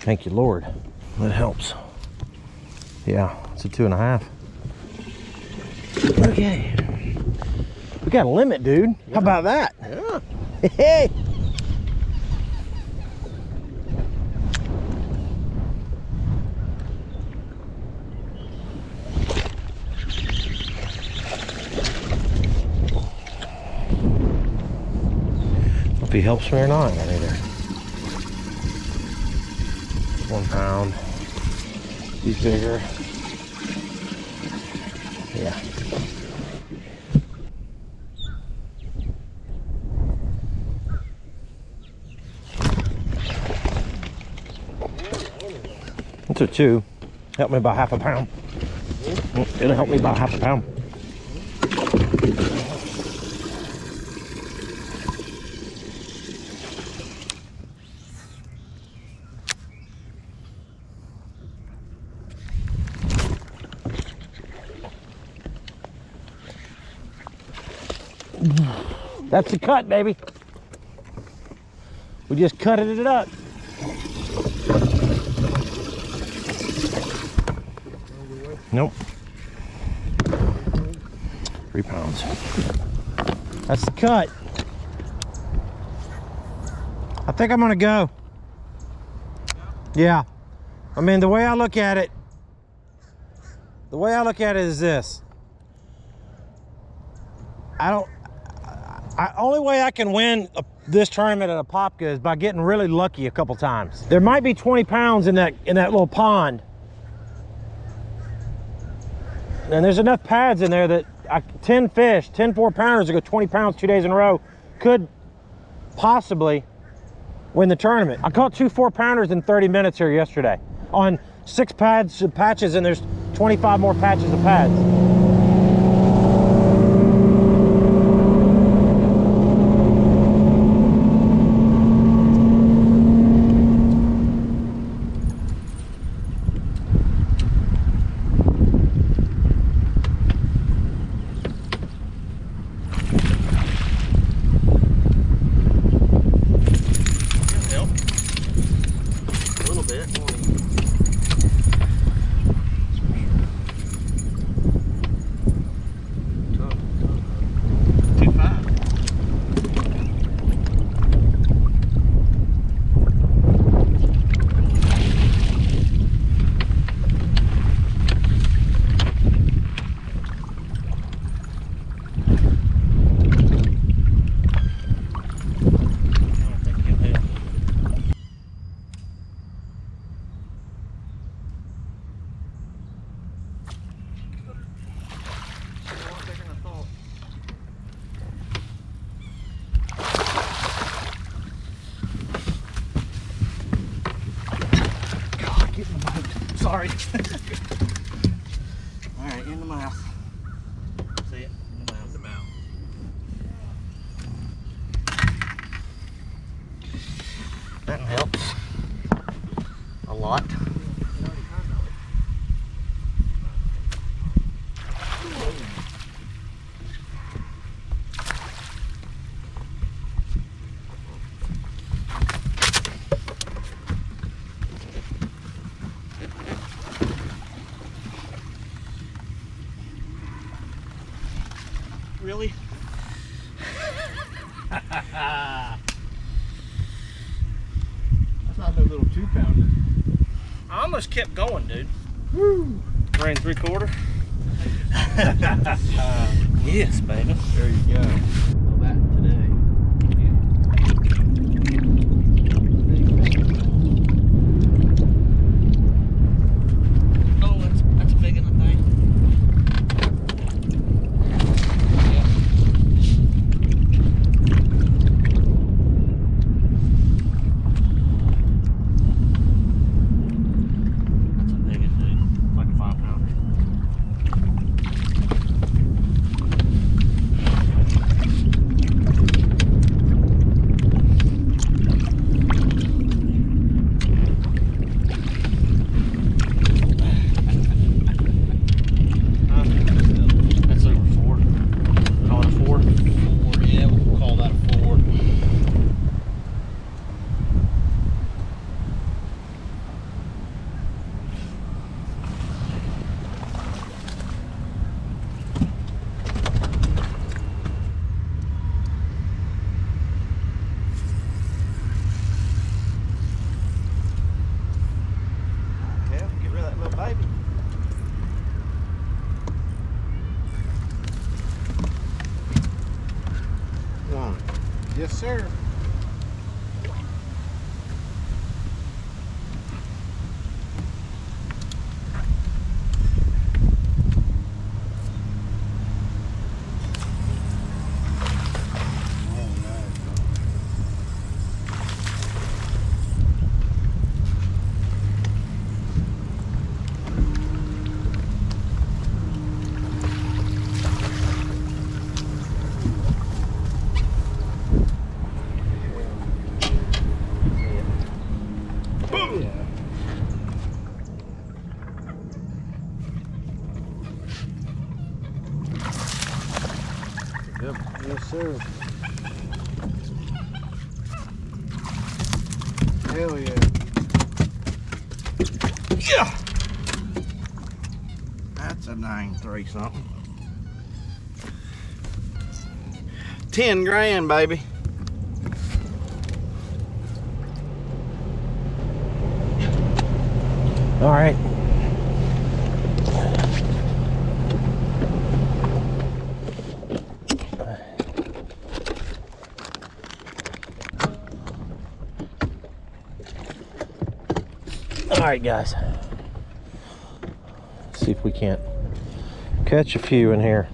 Thank you, Lord. Yeah, it's a two and a half. Okay. We got a limit, dude. How about that? Yeah. Hey. If he helps me or not, I either. One pound. He's bigger. Yeah. It's a two. Help me by half a pound. It'll help me by half a pound. That's the cut, baby. We just cutted it up. Nope. Three pounds. That's the cut. I think I'm gonna go. Yeah. I mean, the way I look at it, the way I look at it is this. I don't, I, only way I can win a, this tournament at Apopka is by getting really lucky a couple times. There might be 20 pounds in that in that little pond. And there's enough pads in there that I, 10 fish, 10 four pounders that go 20 pounds two days in a row could possibly win the tournament. I caught two four pounders in 30 minutes here yesterday on six pads patches and there's 25 more patches of pads. Kept going, dude. Woo! Ran three quarter. yes, baby. There you go. Oh, that's that's a big enough thing. That's a big one, dude. Like a five pounder. That's over four. Call it a four. Four, yeah, we'll call that a four. Yeah, get rid of that little baby. One. Yes, sir. 10 grand, baby. All right. All right, guys. Let's see if we can't catch a few in here.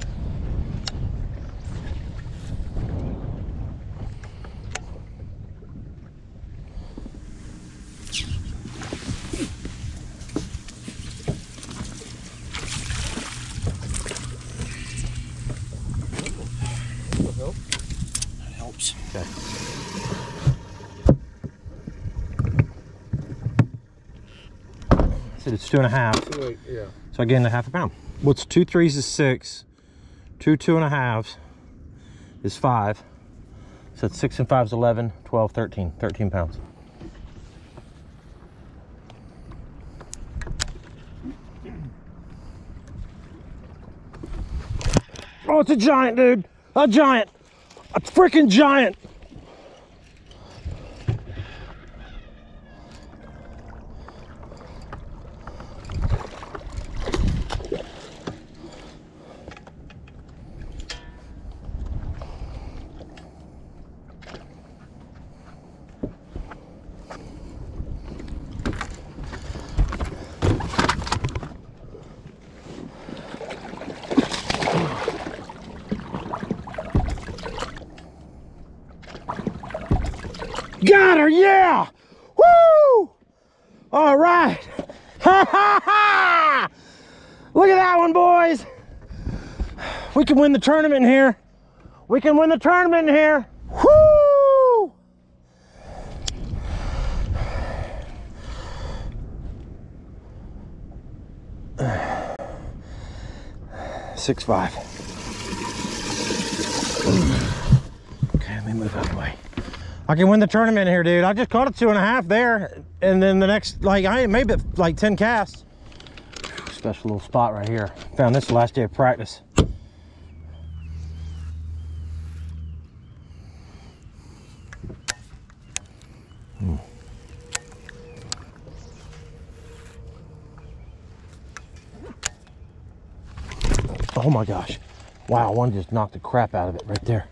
Two and a half. Two eight, yeah. So I gained a half a pound. What's two threes is six. Two two and a halves is five. So it's six and five is 11, 12, 13. 13 pounds. Oh, it's a giant, dude. A giant. A freaking giant. Got her, yeah! Woo! All right. Ha ha ha! Look at that one, boys. We can win the tournament here. We can win the tournament here. Whoo! Six five. Okay, let me move out of the way. I can win the tournament here, dude. I just caught a two and a half there, and then the next, like, I made it like 10 casts. Special little spot right here. Found this last day of practice. Hmm. Oh my gosh. Wow, one just knocked the crap out of it right there.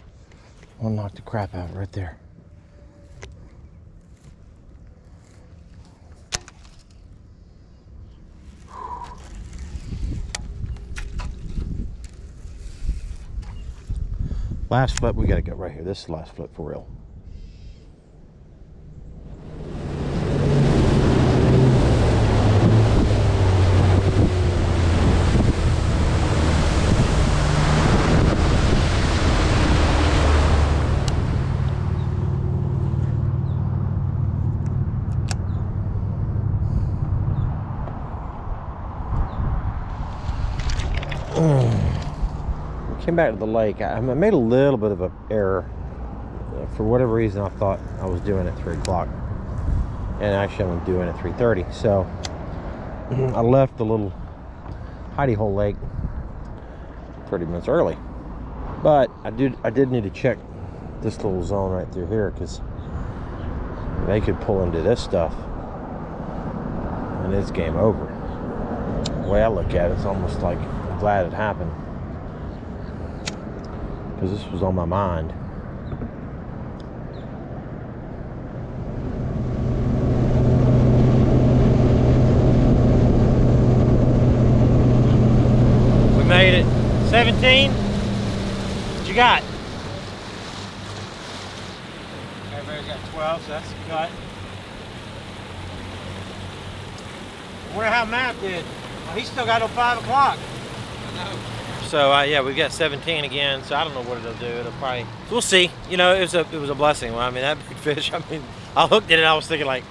One knocked the crap out of it right there. Last flip, we gotta go right here. This is the last flip for real. Came back to the lake. I, made a little bit of an error. For whatever reason, I thought I was doing it 3 o'clock. And actually, I'm doing it 3.30. So, I left the little hidey hole lake 30 minutes early. But I did, I did need to check this little zone right through here because they could pull into this stuff and it's game over. The way I look at it, it's almost like I'm glad it happened because this was on my mind. We made it. 17? What you got? Everybody's got 12, so that's a cut. I wonder how Matt did. Well, he's still got till 5 o'clock. So uh, yeah, we got 17 again. So I don't know what it'll do. It'll probably we'll see. You know, it was a it was a blessing. Well, I mean that big fish. I mean, I looked at it. And I was thinking like,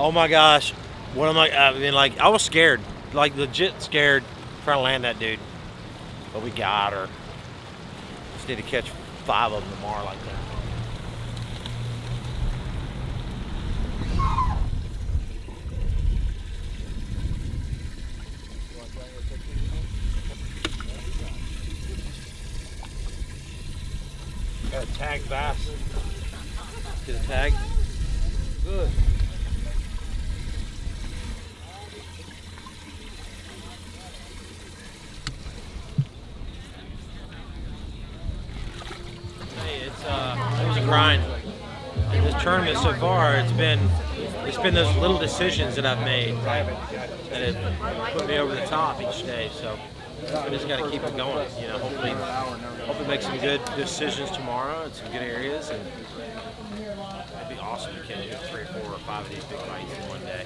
oh my gosh, what am I? I mean, like I was scared, like legit scared, trying to land that dude. But we got her. Just need to catch five of them tomorrow like that. Got a tag bass. Get a tag. Good. Hey, it's uh, it was a grind. This tournament so far, it's been it's been those little decisions that I've made that have put me over the top each day. So I just got to keep it going. You know, hopefully, hopefully make some good decisions tomorrow in some good areas, and it'd be awesome to catch three or four or five of these big bites in one day.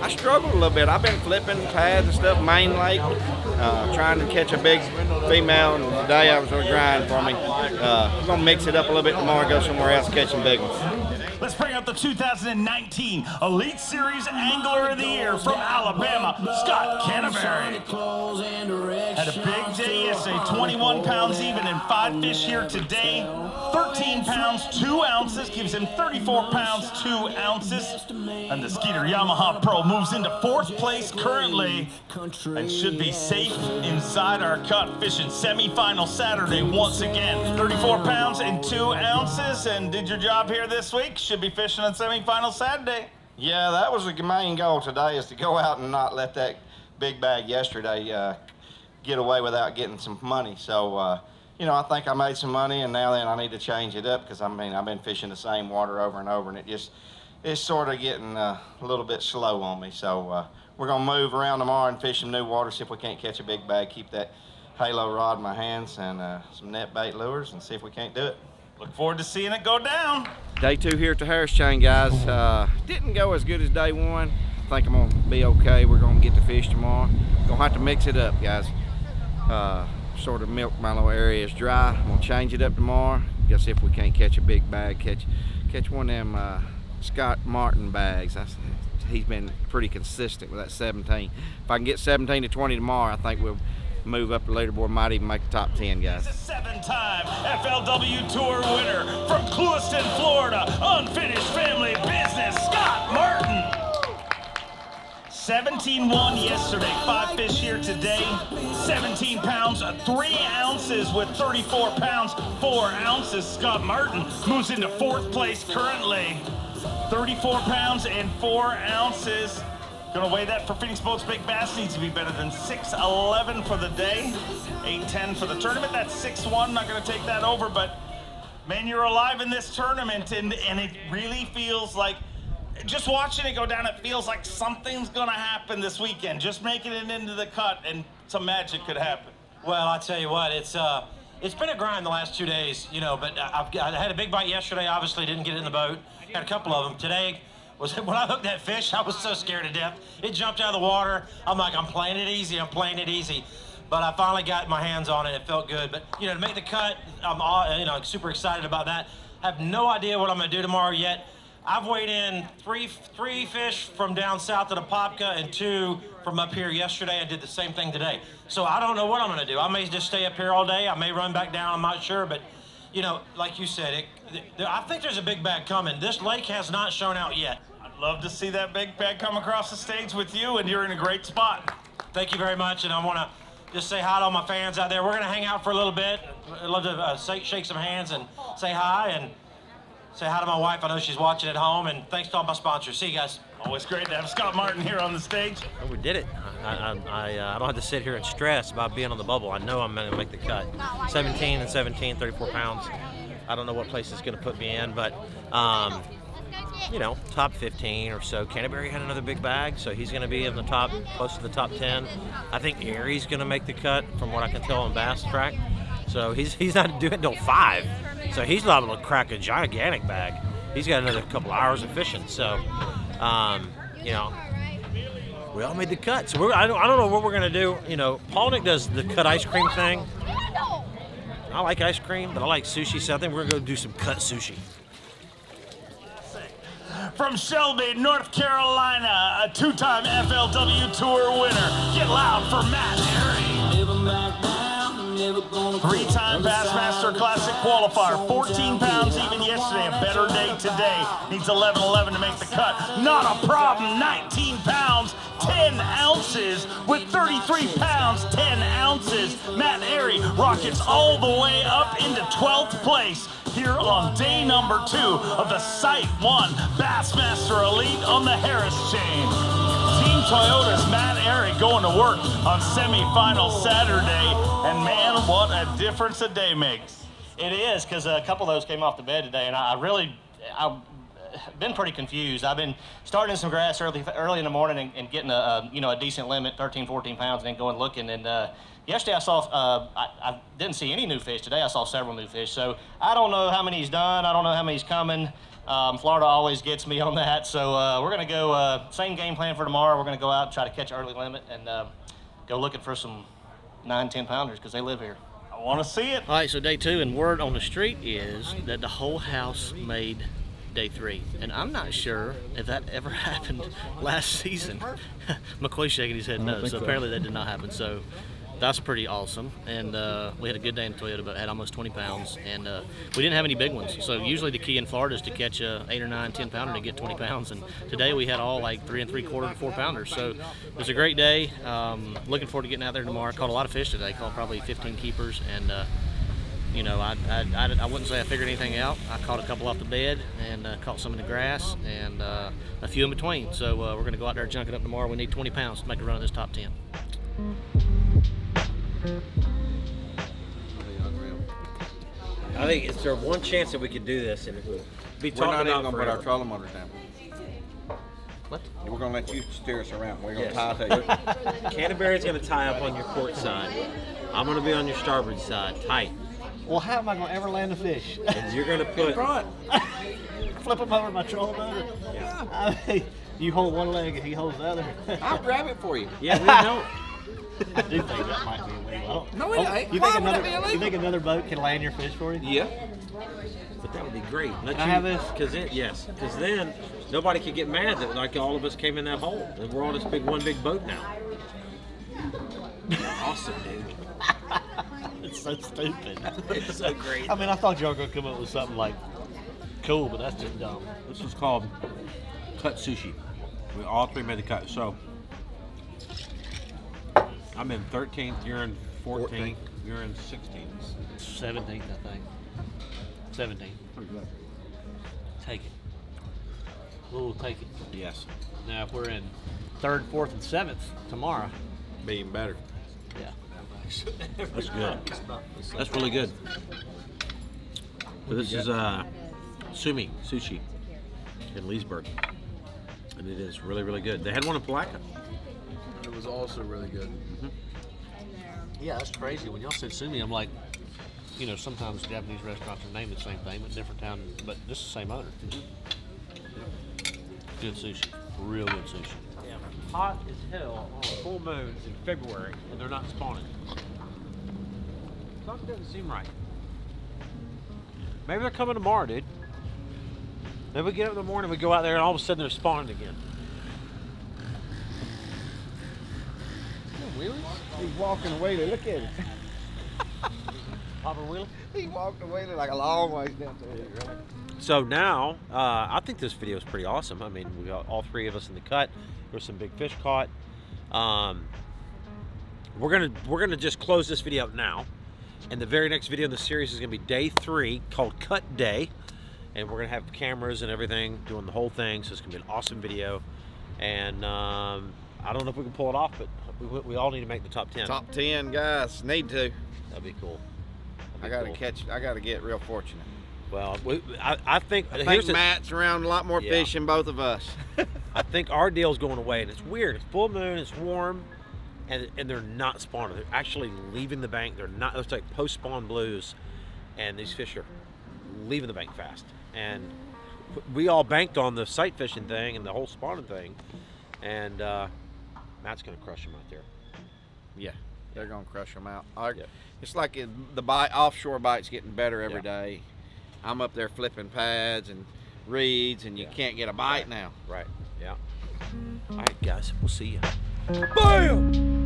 I struggled a little bit. I've been flipping pads and stuff, main lake, uh, trying to catch a big female, and today I was going to grind for me. Uh, I'm going to mix it up a little bit tomorrow, go somewhere else, catch some big ones. Let's bring up the 2019 Elite Series Angler of the Year from Alabama, Scott Canterbury. Had a big day yesterday, 21 pounds even and five fish here today. 13 pounds, 2 ounces, gives him 34 pounds, 2 ounces. And the Skeeter Yamaha Pro moves into fourth place currently and should be safe inside our cut fishing semifinal Saturday once again. 34 pounds and 2 ounces and did your job here this week. Should be fishing on semifinal Saturday. Yeah, that was the main goal today is to go out and not let that big bag yesterday uh, get away without getting some money. So, uh, you know, I think I made some money, and now then I need to change it up because I mean I've been fishing the same water over and over, and it just it's sort of getting uh, a little bit slow on me. So uh, we're gonna move around tomorrow and fish some new water, see if we can't catch a big bag, keep that halo rod in my hands and uh, some net bait lures, and see if we can't do it. Look forward to seeing it go down. Day two here at the Harris Chain, guys. Uh, didn't go as good as day one. I think I'm gonna be okay. We're gonna get the fish tomorrow. Gonna have to mix it up, guys. Uh, sort of milk my little areas dry. I'm gonna change it up tomorrow. Guess if we can't catch a big bag, catch catch one of them uh, Scott Martin bags. That's, he's been pretty consistent with that 17. If I can get 17 to 20 tomorrow, I think we'll move up the leaderboard. Might even make the top 10, guys. Seven-time FLW Tour winner from Clewiston, Florida, unfinished family business, Scott Martin. 17-1 yesterday, five fish here today, 17 pounds, uh, three ounces with 34 pounds, four ounces. Scott Martin moves into fourth place currently, 34 pounds and four ounces. Gonna weigh that for Phoenix Boats Big Bass needs to be better than 6'11 for the day, 8'10 for the tournament. That's 6'1, not gonna take that over, but man, you're alive in this tournament and, and it really feels like just watching it go down, it feels like something's gonna happen this weekend. Just making it into the cut and some magic could happen. Well, I tell you what, it's uh, it's been a grind the last two days, you know. But I've I had a big bite yesterday. Obviously, didn't get it in the boat. Had a couple of them today. Was when I hooked that fish, I was so scared to death. It jumped out of the water. I'm like, I'm playing it easy. I'm playing it easy. But I finally got my hands on it. It felt good. But you know, to make the cut, I'm all, you know super excited about that. I have no idea what I'm gonna do tomorrow yet. I've weighed in three three fish from down south of the Apopka and two from up here yesterday. I did the same thing today. So I don't know what I'm going to do. I may just stay up here all day. I may run back down. I'm not sure. But, you know, like you said, it, th- I think there's a big bag coming. This lake has not shown out yet. I'd love to see that big bag come across the stage with you, and you're in a great spot. Thank you very much. And I want to just say hi to all my fans out there. We're going to hang out for a little bit. I'd love to uh, say, shake some hands and say hi. And Say hi to my wife. I know she's watching at home. And thanks to all my sponsors. See you guys. Always great to have Scott Martin here on the stage. Oh, we did it. I, I, I, uh, I don't have to sit here and stress about being on the bubble. I know I'm going to make the cut. 17 and 17, 34 pounds. I don't know what place it's going to put me in, but um, you know, top 15 or so. Canterbury had another big bag, so he's going to be in the top, close to the top 10. I think Arey's going to make the cut, from what I can tell on Bass Track. So he's he's not doing until five. So he's liable to crack a gigantic bag. He's got another couple hours of fishing. So, um, you know, we all made the cut. So we're, I, don't, I don't know what we're gonna do. You know, Paul Nick does the cut ice cream thing. I like ice cream, but I like sushi. So I think we're gonna go do some cut sushi. From Shelby, North Carolina, a two-time FLW Tour winner. Get loud for Matt Arey. Three-time Bassmaster Classic qualifier, 14 pounds even yesterday, a better day today. Needs 11-11 to make the cut. Not a problem, 19 pounds, 10 ounces with 33 pounds, 10 ounces. Matt Arey rockets all the way up into 12th place here on day number two of the Site 1 Bassmaster Elite on the Harris chain. Toyota's Matt Arey going to work on semifinal Saturday, and man, what a difference a day makes. It is because a couple of those came off the bed today, and I really, I've been pretty confused. I've been starting some grass early, early in the morning and, and getting a, a, you know, a decent limit, 13, 14 pounds, and then going looking. And uh, yesterday I saw, uh, I, I didn't see any new fish. Today I saw several new fish. So I don't know how many he's done. I don't know how many he's coming. Um, Florida always gets me on that. So uh, we're going to go, uh, same game plan for tomorrow. We're going to go out and try to catch early limit and uh, go looking for some nine, 10 pounders because they live here. I want to see it. All right, so day two, and word on the street is that the whole house made day three. And I'm not sure if that ever happened last season. Macoy's shaking his head no, so, so apparently that did not happen. So that's pretty awesome. And uh, we had a good day in Toyota, but had almost 20 pounds. And uh, we didn't have any big ones. So usually the key in Florida is to catch a eight or nine, 10 pounder to get 20 pounds. And today we had all like three and three quarter to four pounders. So it was a great day. Um, looking forward to getting out there tomorrow. Caught a lot of fish today. Caught probably 15 keepers. And uh, you know, I, I, I, wouldn't say I figured anything out. I caught a couple off the bed and uh, caught some in the grass and uh, a few in between. So uh, we're going to go out there and junk it up tomorrow. We need 20 pounds to make a run of this top 10. I think it's there one chance that we could do this, and it would be We're talking not even about gonna put forever. our trolling motors down. What? We're gonna let you steer us around. We're gonna Yes. tie to you. Canterbury's going to tie up on your port side. I'm going to be on your starboard side, tight. Well, how am I going to ever land a fish? And you're going to In put front. Flip them over my trolling motor. I mean, You hold one leg and he holds the other. I'll grab it for you. Yeah, we know. I do think that might be illegal. No, oh, it Oh, ain't. You Why think would it another? be You think another boat can land your fish for you? Yeah. But that would be great. Let Can I you, have this? Cause it, yes, because then nobody could get mad that like all of us came in that hole, and we're on this big one big boat now. awesome, dude. It's so stupid. It's so great. I mean, I thought y'all were gonna come up with something like cool, but that's just dumb. This is called cut sushi. We all three made the cut. So I'm in 13th. You're in 14th. You're in 16th. Seventeenth, I think. Seventeenth. Take it. We'll take it. Yes. Now, if we're in third, fourth, and seventh tomorrow, be even better. Yeah. That's good. That's really good. So this is uh, Sumi Sushi in Leesburg. And it is really, really good. They had one in Palatka. It was also really good. Mm-hmm. Yeah, that's crazy. When y'all said sumi, I'm like, you know, sometimes Japanese restaurants are named the same thing, but different town, but this is the same owner. Mm-hmm. Good sushi. Real good sushi. Yeah, hot as hell on full moons in February, and they're not spawning. Something doesn't seem right. Maybe they're coming tomorrow, dude. Maybe we get up in the morning, we go out there, and all of a sudden they're spawning again. He's walking away. there. Look at him. Papa Wheeler? He walked away there like a long ways down there. So now, uh, I think this video is pretty awesome. I mean, we got all three of us in the cut. There's some big fish caught. Um, we're gonna we're gonna just close this video out now, and the very next video in the series is gonna be day three, called Cut Day, and we're gonna have cameras and everything doing the whole thing. So it's gonna be an awesome video, and um, I don't know if we can pull it off, but we, we all need to make the top ten. Top 10 guys need to. That'd be cool. I got to catch, I got to get real fortunate. Well, we, I, I think I think Matt's around a lot more Yeah. fish than both of us. I think our deal's going away, and it's weird. It's full moon, it's warm, and and they're not spawning. They're actually leaving the bank. They're not. It's like post spawn blues, and these fish are leaving the bank fast. And we all banked on the sight fishing thing and the whole spawning thing, and uh, Matt's going to crush them out there. Yeah, they're going to crush them out. I, yeah. It's like the bite, offshore bite's getting better every yeah. day. I'm up there flipping pads and reeds, and you yeah. can't get a bite right. now. Right. Yeah. All right, guys. We'll see you. Bam!